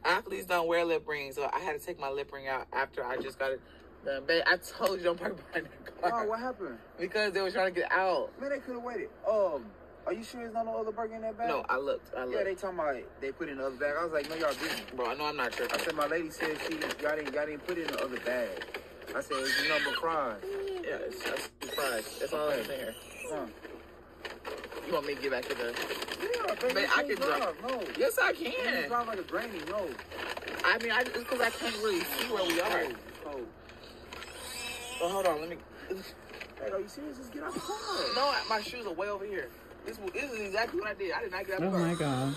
Athletes don't wear lip rings, so I had to take my lip ring out after I just got it done. Babe, I told you don't park behind the car Oh, what happened? because they were trying to get out. Man, they could have waited. Um, are you sure there's not no other burger in that bag? No, I looked. I looked. Yeah, they talking about they put it in the other bag. I was like, no, y'all didn't. Bro, I know I'm not sure. I said my lady said she y'all didn't y'all didn't put it in the other bag. I said it's number fries. Yeah, it's, that's fries. That's all I'm saying. Huh. You want me to get back to the? Yeah, baby, Man, you I can drive. No. Yes, I can't can. drive like a granny. No. I mean, I just because I can't really see where we are. Oh. But hold on, let me. Hey, are you serious? Just get out the car. No, my shoes are way over here. This, this is exactly what I did. I did not get out Oh my god.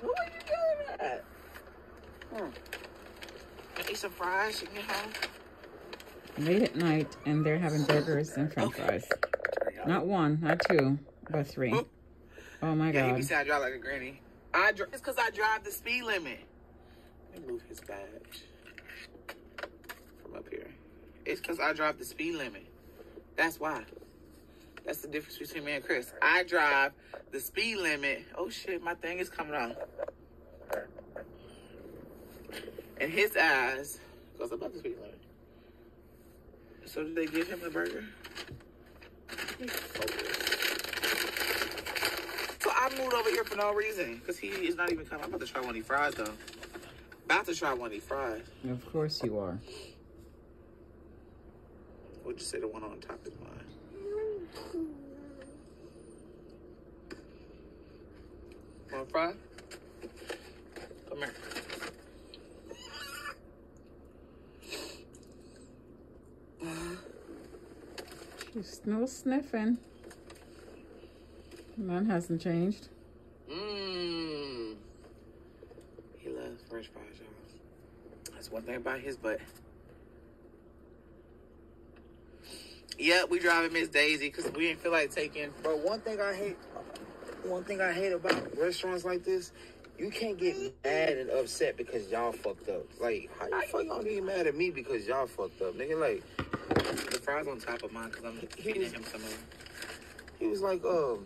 What are you doing at? Hmm. Eat some fries. You get home. Late at night, and they're having burgers and french fries. Not one, not two, but three. Oh my Yeah, god. saying I drive like a granny. I dri- it's because I drive the speed limit. Let me move his badge from up here. It's because I drive the speed limit. That's why. That's the difference between me and Chris. I drive the speed limit. Oh shit, my thing is coming on. And his eyes goes above the speed limit. So did they give him the burger? So I moved over here for no reason. Because he is not even coming. I'm about to try one of these fries though. About to try one of these fries. Of course you are. What'd you say the one on top is mine? Want a fry? Come here. She's still sniffing. None hasn't changed. Mmm. He loves French fries, y'all. That's one thing about his butt. Yep, we driving Miss Daisy because we didn't feel like taking. But one thing I hate, one thing I hate about restaurants like this, you can't get mad and upset because y'all fucked up. Like, how you fuck gonna get mad at me because y'all fucked up, nigga? Like, The fries on top of mine because I'm feeding him some of them. he was like, um,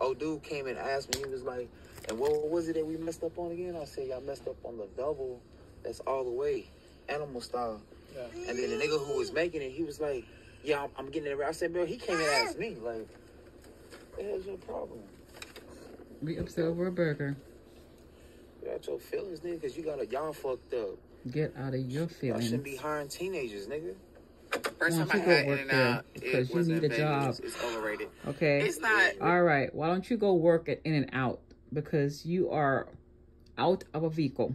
old dude came and asked me, he was like, and what was it that we messed up on again? I said, y'all messed up on the double. That's all the way, animal style. Yeah. And then the nigga who was making it, he was like, yeah, I'm, I'm getting it. right. I said, bro, he came and asked me, like, hell's your problem? Be upset over a burger. You got your feelings, nigga, because you got a y'all fucked up. Get out of your Y'all feelings. shouldn't be hiring teenagers, nigga. First Why time I don't you go had work In and there? Out, Because you need a bad. job. It's, it's overrated. Okay. It's not. All right. Why don't you go work at In and Out? Because you are out of a vehicle.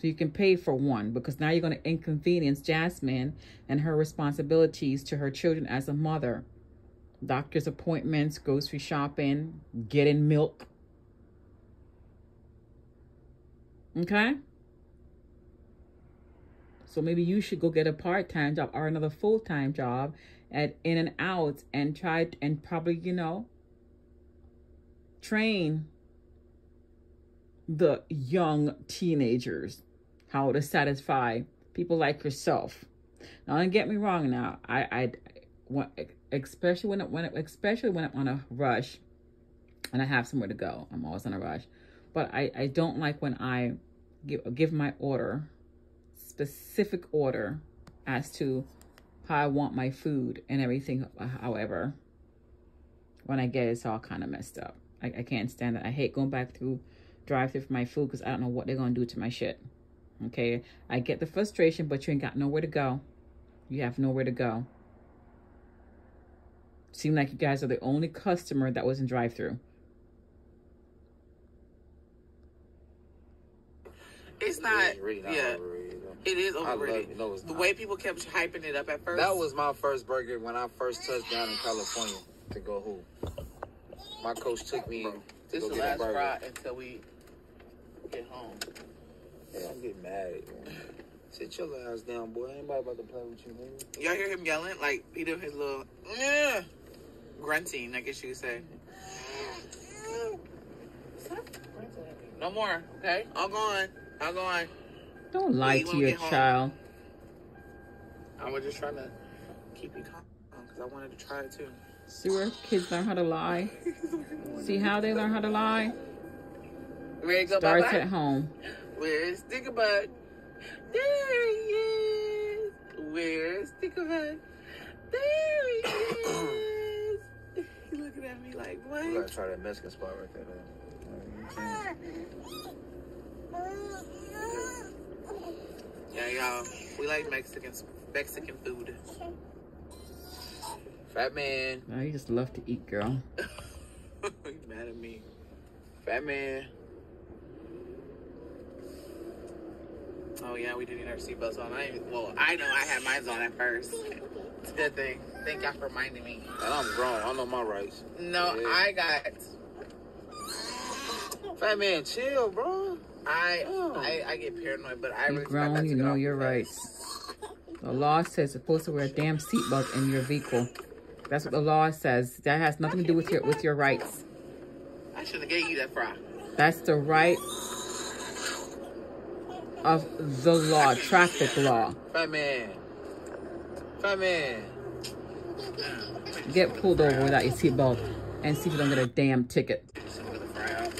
So you can pay for one because now you're going to inconvenience Jasmine and her responsibilities to her children as a mother. Doctor's appointments, grocery shopping, getting milk. Okay? So maybe you should go get a part-time job or another full-time job at In and Out and try and probably, you know, train the young teenagers how to satisfy people like yourself. Now, don't get me wrong. Now, I, I, especially when, when, especially when I'm on a rush, and I have somewhere to go. I'm always on a rush, but I, I don't like when I give give my order, specific order, as to how I want my food and everything. Uh, however, when I get it, it's all kind of messed up. I, I can't stand it. I hate going back through drive through for my food because I don't know what they're gonna do to my shit. Okay, I get the frustration, but you ain't got nowhere to go. You have nowhere to go. Seem like you guys are the only customer that was in drive through. It's not. It's really not yeah, overrated, it is I love overrated. it. No, it's the not. way people kept hyping it up at first. That was my first burger when I first touched down in California to go hoop. My coach took me in to This is the last burger. fry until we get home. Hey, I'm getting mad. Man. Sit your ass down, boy. Ain't nobody about to play with you, nigga. Y'all hear him yelling like he doing his little "Yeah," grunting. I guess you could say. No more, okay? I'm going. I'm going. Don't lie to your child. I was just trying to keep you calm because I wanted to try it too. See where kids learn how to lie? See how they learn how to lie? To go Starts bye at home. Where's Stickerbug? There he is. Where's Stickerbug? There he is. He's looking at me like, We gotta try that Mexican spot right there. though. Yeah, y'all. We like Mexican Mexican food. Fat man. No, you just love to eat, girl. you mad at me? Fat man. Oh yeah, we did need our seatbelts on. I well, I know I had mine on at first. It's a good thing. Thank y'all for reminding me. And I'm grown. I know my rights. No, Yeah. I got. Fat man, chill, bro. I, Oh. I I get paranoid, but I You really grown, you know your rights. The law says you're supposed to wear a damn seatbelt in your vehicle. That's what the law says. That has nothing to do with your with your rights. I should have gave you that fry. That's the right of the law, traffic law. Fat man. Fat man. Get pulled over without your seatbelt and see if you don't get a damn ticket. Some of the fry out.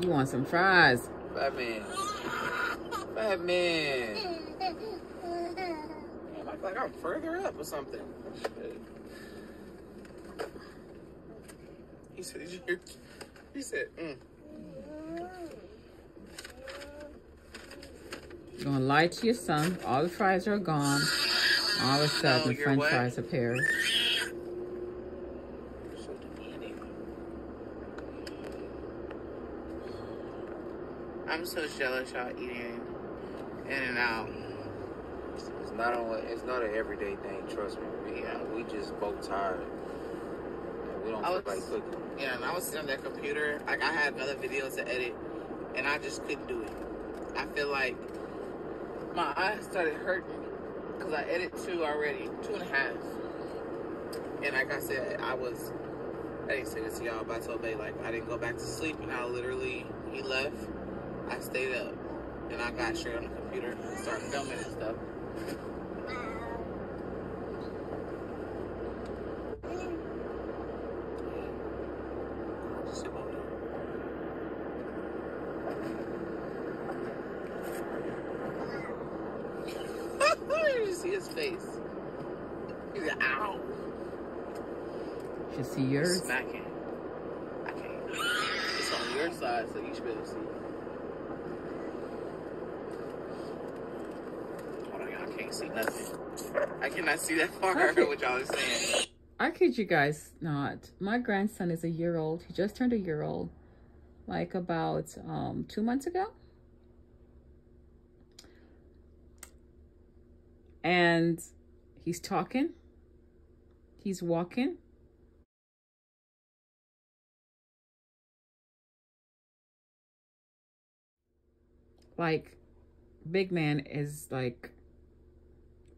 You want some fries? Fat man. Fat man. Damn, I like I'm further up or something. He said, "Did you hear?" He said, mm. You're gonna lie to your son. All the fries are gone. All of a sudden, Oh, French what? fries appear. so. I'm so jealous y'all eating in and out. It's not on. It's not an everyday thing. Trust me. We, Yeah. we just both tired. And we don't I feel was- like cooking. Yeah, and I was sitting on that computer. Like I had another video to edit, and I just couldn't do it. I feel like my eyes started hurting because I edited two already, two and a half. And like I said, I was. I didn't say this to y'all, but I told Bay like I didn't go back to sleep, and I literally he left. I stayed up, and I got straight on the computer and started filming and stuff. Just about it. you see his face. He's like, ow. Yours. Smacking. I can't. It's on your side, so you should be able to see. Hold on, y'all can't see nothing. I cannot see that far. I heard what y'all are saying. I kid you guys not. My grandson is a year old. He just turned a year old, like about um, two months ago. And he's talking. He's walking. Like, big man is like,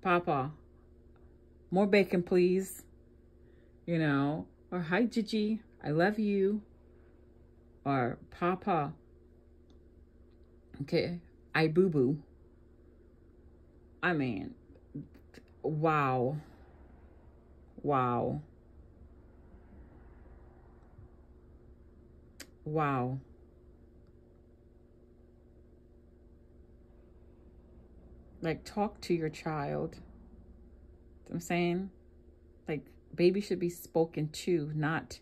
Papa, more bacon, please you know, or hi Gigi, I love you, or Papa, okay, I boo boo. I mean, wow, wow, wow. Like, talk to your child. You know I'm saying, like, baby should be spoken to, not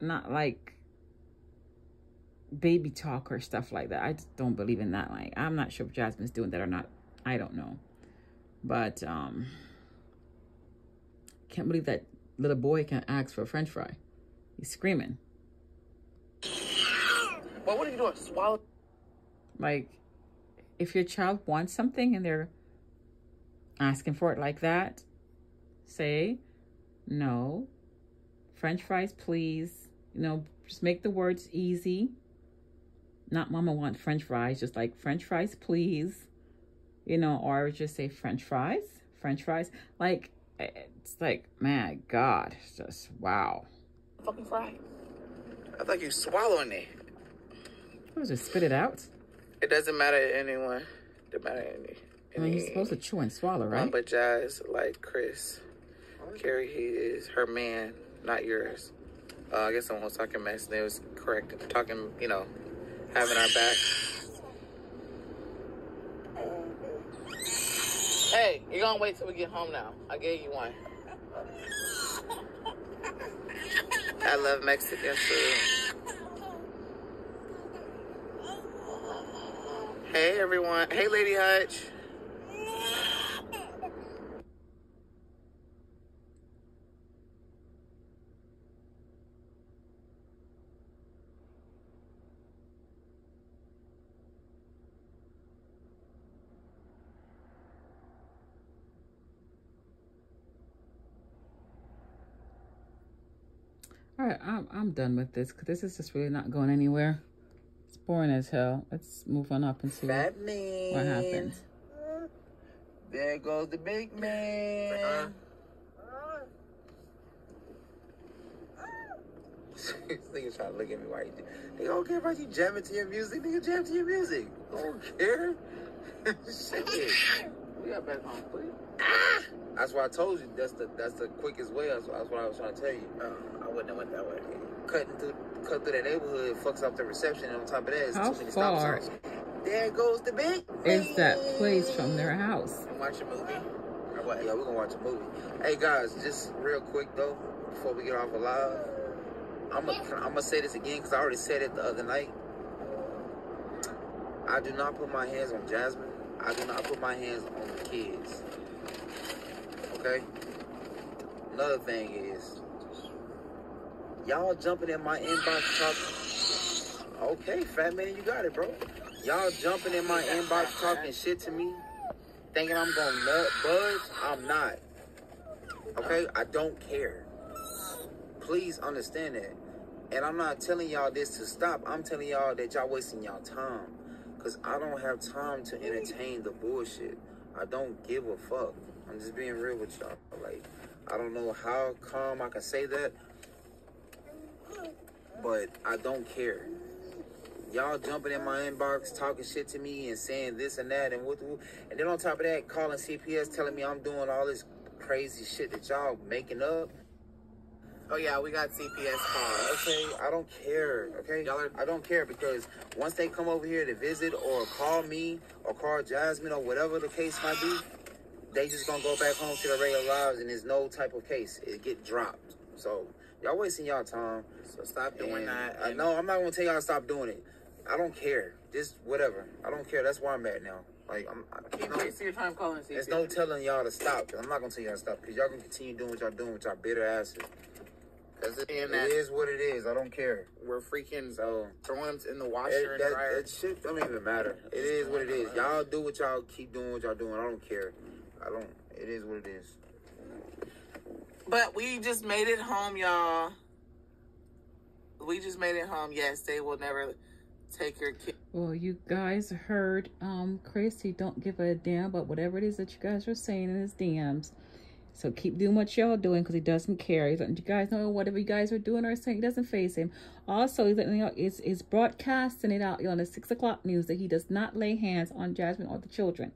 not like baby talk or stuff like that. I just don't believe in that. Like I'm not sure if Jasmine's doing that or not. I don't know. But um can't believe that little boy can ask for a french fry. He's screaming. Well, what are you doing? Swallow. Like if your child wants something and they're asking for it like that, say no. French fries, please. You know, just make the words easy. Not mama want French fries, just like French fries, please. You know, or just say French fries, French fries. Like, it's like, man, God, it's just wow. Fucking fry. I thought you swallowing it. I was just spit it out. It doesn't matter to anyone. It doesn't matter to any. Any you're supposed to chew and swallow, right? but Jazz, like Chris. Carrie, he is her man, not yours. Uh, I guess someone was talking mess. They was correct. Talking, you know, having our back. Hey, you're gonna wait till we get home now. I gave you one. I love Mexican food. Hey everyone. Hey Lady Hutch. All right, I'm I'm done with this because this is just really not going anywhere. It's boring as hell. Let's move on up and see what, Fat man. what happens. There goes the big man. this nigga trying to look at me while you They don't care about you jamming to your music. Nigga jam to your music. They don't care. Shit. We got back home, please. That's why I told you that's the that's the quickest way. That's, that's what I was trying to tell you. Oh, I wouldn't have went that way. Cutting through cut through that neighborhood fucks up the reception and on top of that it's How too many stop far signs. There goes the big Is that place from their house? Watch a movie or what? Yeah, we're gonna watch a movie. Hey guys, just real quick though, before we get off of live, I'm gonna I'm gonna say this again because I already said it the other night. I do not put my hands on Jasmine. I do not put my hands on the kids. Okay. Another thing is, y'all jumping in my inbox talking. Okay, fat man, you got it, bro. Y'all jumping in my inbox talking shit to me, thinking I'm gonna nut budge. I'm not. Okay, I don't care. Please understand that. And I'm not telling y'all this to stop. I'm telling y'all that y'all wasting y'all time. Cause I don't have time to entertain the bullshit. I don't give a fuck. I'm just being real with y'all. Like, I don't know how calm I can say that, but I don't care. Y'all jumping in my inbox, talking shit to me and saying this and that and what, and then on top of that, calling CPS, telling me I'm doing all this crazy shit that y'all making up. Oh yeah, we got CPS calls. Okay, I don't care. Okay, Y'all are- I don't care because once they come over here to visit or call me or call Jasmine or whatever the case might be, they just gonna go back home to their regular lives and there's no type of case. It get dropped. So y'all wasting y'all time. So stop doing And that. I and- know I'm not gonna tell y'all to stop doing it. I don't care. Just whatever. I don't care. That's where I'm at now. Like I'm. I, Keep no, wasting your time calling CPS. there's no telling y'all to stop. I'm not gonna tell y'all to stop because y'all gonna continue doing what y'all doing with y'all bitter asses. Cause it, And it that- is what it is. I don't care. We're freaking So throwing them in the washer it, and dryer. that shit don't even matter. It is what it is. Y'all do what y'all keep doing what y'all doing. I don't care. I don't. It is what it is. But we just made it home, y'all. We just made it home. Yes, they will never take your kid. Well, you guys heard um Chrissy don't give a damn about whatever it is that you guys are saying in his DMs. So keep doing what y'all doing because he doesn't care. He's letting you guys know whatever you guys are doing or saying, it doesn't faze him. Also, he's letting you know, it's, it's broadcasting it out on the six o'clock news that he does not lay hands on Jasmine or the children.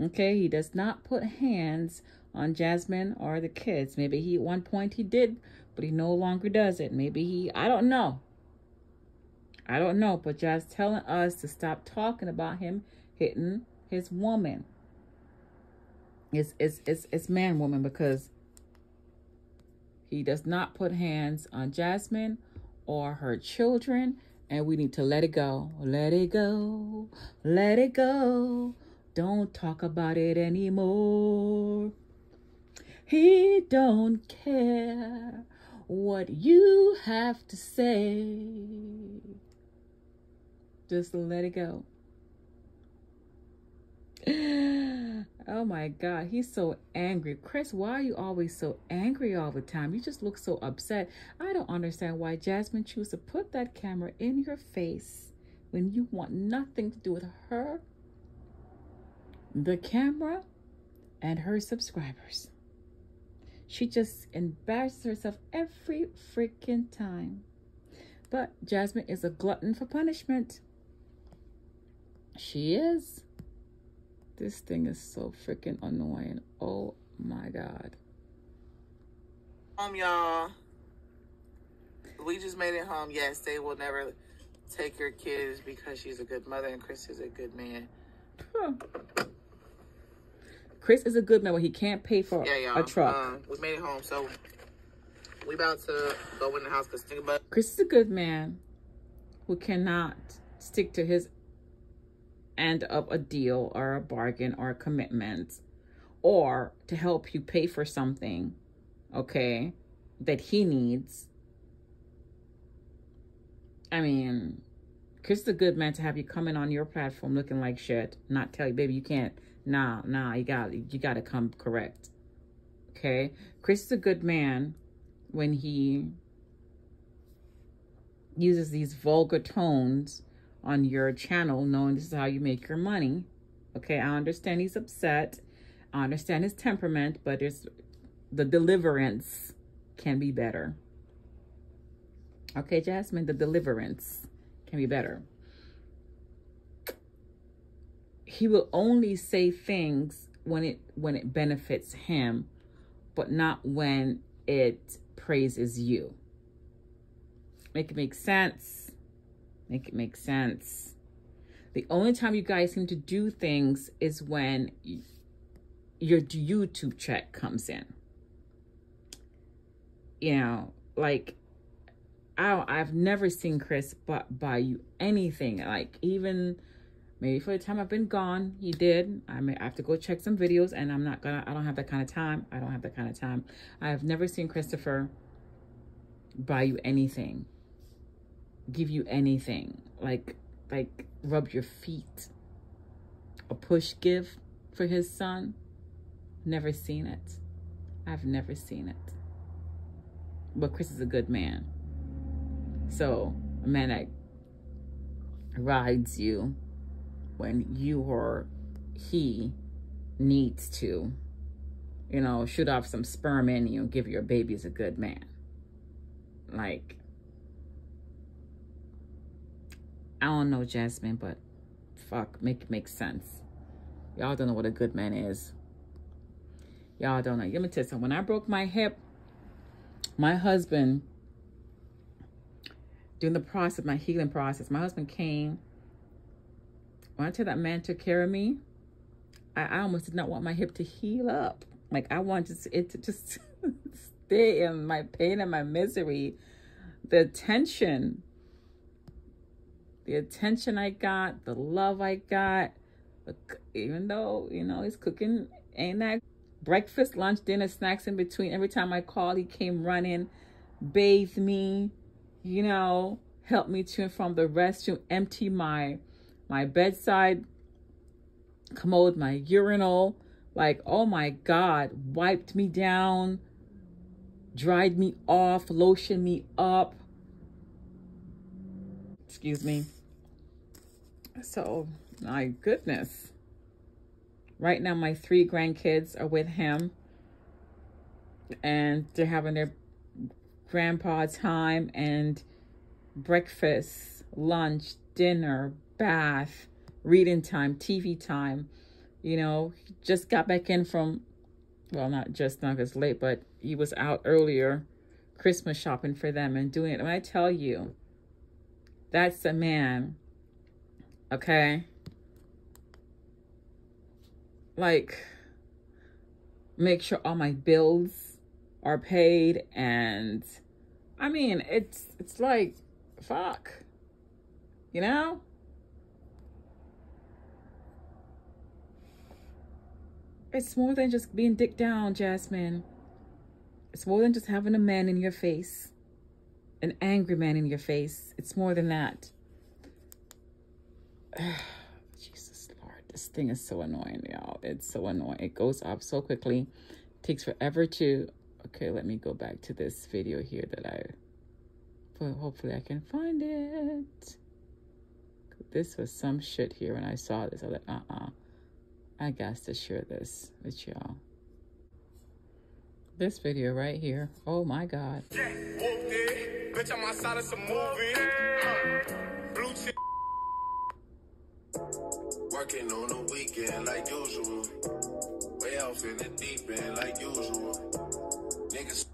Okay, he does not put hands on Jasmine or the kids. Maybe he at one point he did, but he no longer does it. Maybe he I don't know. I don't know, but just telling us to stop talking about him hitting his woman. It's it's it's it's man woman because he does not put hands on Jasmine or her children, and we need to let it go. Let it go. Let it go. Don't talk about it anymore. He don't care what you have to say. Just let it go. Oh my God, he's so angry. Chris, why are you always so angry all the time? You just look so upset. I don't understand why Jasmine chose to put that camera in your face when you want nothing to do with her, the camera, and her subscribers. She just embarrasses herself every freaking time. But Jasmine is a glutton for punishment. She is. This thing is so freaking annoying. Oh my god. Home, y'all. We just made it home. Yes, they will never take your kids because she's a good mother and Chris is a good man. Huh. Chris is a good man, but he can't pay for Yeah, a truck. Um, we made it home, so we about to go in the house because think about Chris is a good man who cannot stick to his end of a deal or a bargain or a commitment or to help you pay for something, okay, that he needs. I mean, Chris is a good man to have you coming on your platform looking like shit, not tell you, baby, you can't. Nah, nah, you got you got to come correct. Okay, Chris is a good man when he uses these vulgar tones on your channel, knowing this is how you make your money. Okay, I understand he's upset. I understand his temperament, but it's the deliverance can be better. Okay, Jasmine, the deliverance can be better. He will only say things when it when it benefits him, but not when it praises you. Make it make sense. Make it make sense. The only time you guys seem to do things is when your YouTube check comes in. You know, like I I've never seen Chris but buy you anything. Like even maybe for the time I've been gone, he did. I may have to go check some videos, and I'm not gonna. I don't have that kind of time. I don't have that kind of time. I have never seen Christopher buy you anything, give you anything like like rub your feet, a push give for his son. Never seen it. I've never seen it. But Chris is a good man. So, a man that rides you when you or he needs to, you know, shoot off some sperm in you and give your babies a good man. Like, I don't know, Jasmine, but fuck, make it make sense. Y'all don't know what a good man is. Y'all don't know. Let me tell you something. When I broke my hip, my husband, during the process, my healing process, my husband came. When I tell that man took care of me, I, I almost did not want my hip to heal up. Like I wanted it to just stay in my pain and my misery. The attention, the attention I got, the love I got, even though, you know, he's cooking ain't that breakfast, lunch, dinner, snacks in between. Every time I called, he came running, bathed me, you know, helped me to and from the restroom, empty my my bedside commode, my urinal. Like, oh my God, wiped me down, dried me off, lotioned me up. Excuse me. So, my goodness. Right now, my three grandkids are with him. And they're having their grandpa time and breakfast, lunch, dinner, bath, reading time, TV time. You know, just got back in from, well, not just now because late, but he was out earlier Christmas shopping for them and doing it. When I tell you, that's a man, okay? Like, make sure all my bills are paid and I mean, it's it's like fuck. You know? It's more than just being dick down, Jasmine. It's more than just having a man in your face. An angry man in your face. It's more than that. Jesus Lord, this thing is so annoying, y'all. It's so annoying. It goes up so quickly. It takes forever to... Okay, let me go back to this video here that I... But hopefully I can find it. This was some shit here when I saw this. I was like, uh-uh. I got to share this with y'all. This video right here. Oh my God. Bitch, I'm outside of some movie. Blue chip. Working on the weekend like usual. Way off in the deep end like usual. Niggas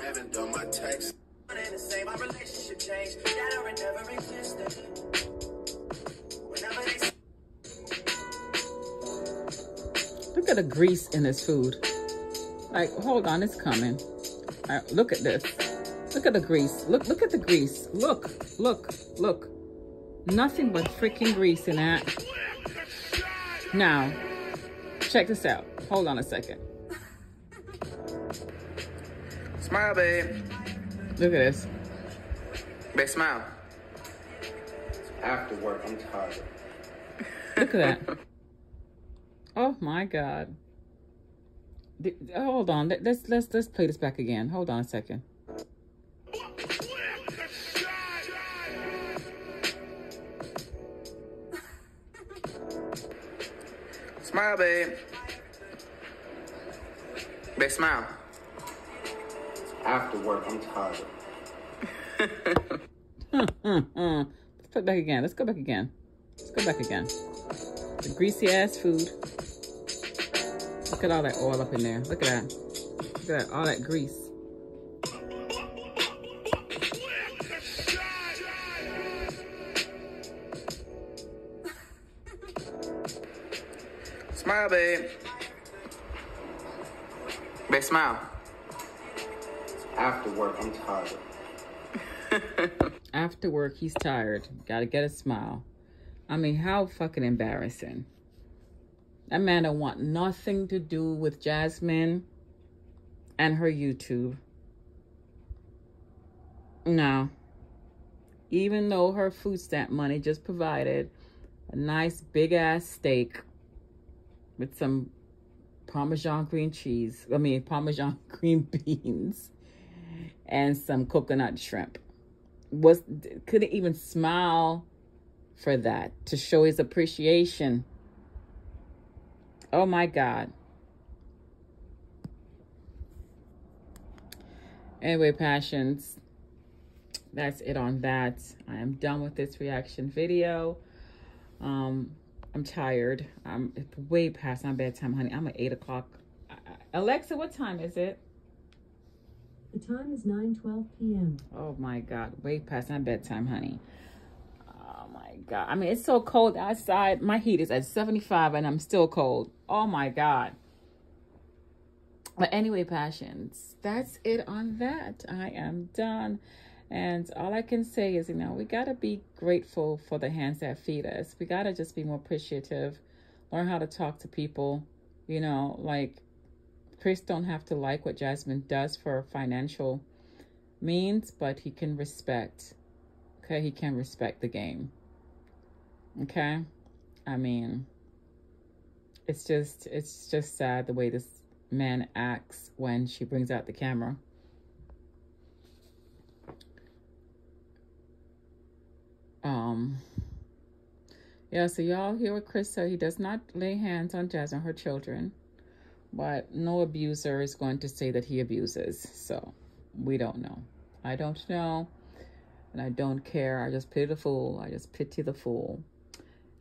haven't done my taxes. ain't the same. My relationship changed. That or never existed. Look at the grease in this food. Like, hold on, it's coming. Uh, look at this. Look at the grease. Look, look at the grease. Look, look, look. Nothing but freaking grease in that. Now, check this out. Hold on a second. Smile, babe. Look at this. Babe, smile. After work, I'm tired. Look at that. Oh my God. The- Hold on. Let- Let's let's let's play this back again. Hold on a second. Smile, babe. Babe, smile. After work, I'm tired. Let's put it back again. Let's go back again. Let's go back again. The greasy ass food. Look at all that oil up in there. Look at that. Look at that. All that grease. Smile, babe. Babe, smile. After work, I'm tired. After work, he's tired. Gotta get a smile. I mean, how fucking embarrassing. That man don't want nothing to do with Jasmine and her YouTube. No. Even though her food stamp money just provided a nice big ass steak with some Parmesan green cheese, I mean, Parmesan green beans and some coconut shrimp was couldn't even smile for that to show his appreciation. Oh my God. Anyway, passions, that's it on that. I am done with this reaction video. Um, I'm tired. I'm way past my bedtime, honey. I'm at eight o'clock. I- I- Alexa, what time is it? The time is 9:12 p.m. Oh my God, way past my bedtime, honey. God. I mean, it's so cold outside. My heat is at 75 and I'm still cold. Oh my God. But anyway, passions, that's it on that. I am done. And all I can say is, you know, we got to be grateful for the hands that feed us. We got to just be more appreciative, learn how to talk to people, you know, like Chris don't have to like what Jasmine does for financial means, but he can respect. Okay, he can respect the game. Okay? I mean, it's just it's just sad the way this man acts when she brings out the camera. Um yeah, so y'all hear what Chris said. He does not lay hands on Jasmine, her children. But no abuser is going to say that he abuses. So we don't know. I don't know. And I don't care. I just pity the fool. I just pity the fool.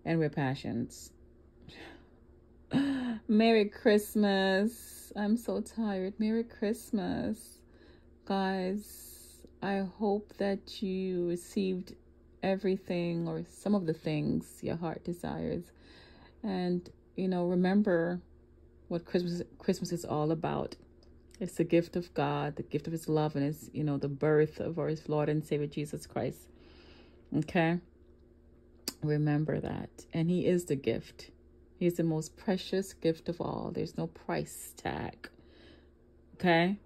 Anyway, passions. Merry Christmas. I'm so tired. Merry Christmas. Guys, I hope that you received everything or some of the things your heart desires. And, you know, remember what Christmas Christmas is all about. It's the gift of God, the gift of his love, and it's, you know, the birth of our Lord and Savior Jesus Christ. Okay? Remember that. And he is the gift. He's the most precious gift of all. There's no price tag. Okay?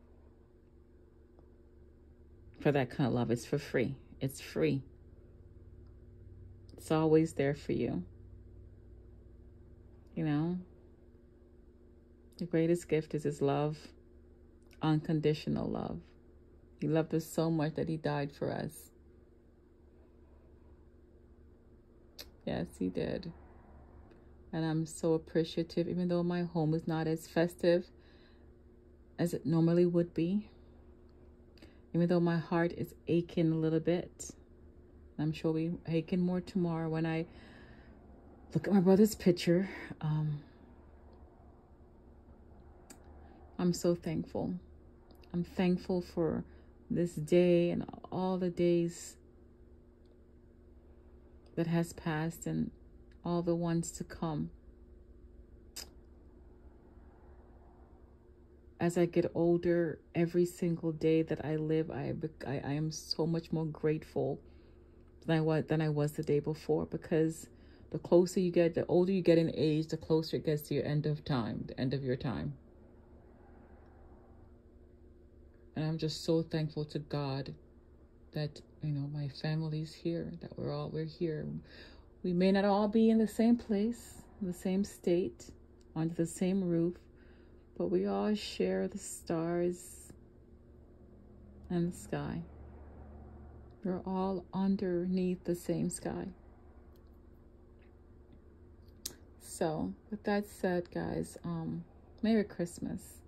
For that kind of love. It's for free. It's free. It's always there for you. You know? The greatest gift is his love, unconditional love. He loved us so much that he died for us. Yes, he did. And I'm so appreciative, even though my home is not as festive as it normally would be. Even though my heart is aching a little bit. I'm sure we aching more tomorrow when I look at my brother's picture. Um, I'm so thankful. I'm thankful for this day and all the days that has passed and all the ones to come. As I get older, every single day that I live, I, I, I am so much more grateful than I was than I was the day before because the closer you get, the older you get in age, the closer it gets to your end of time, the end of your time. And I'm just so thankful to God that, you know, my family's here, that we're all, we're here. We may not all be in the same place, the same state, under the same roof, but we all share the stars and the sky. We're all underneath the same sky. So, with that said, guys, um, Merry Christmas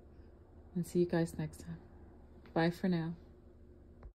and see you guys next time. Bye for now.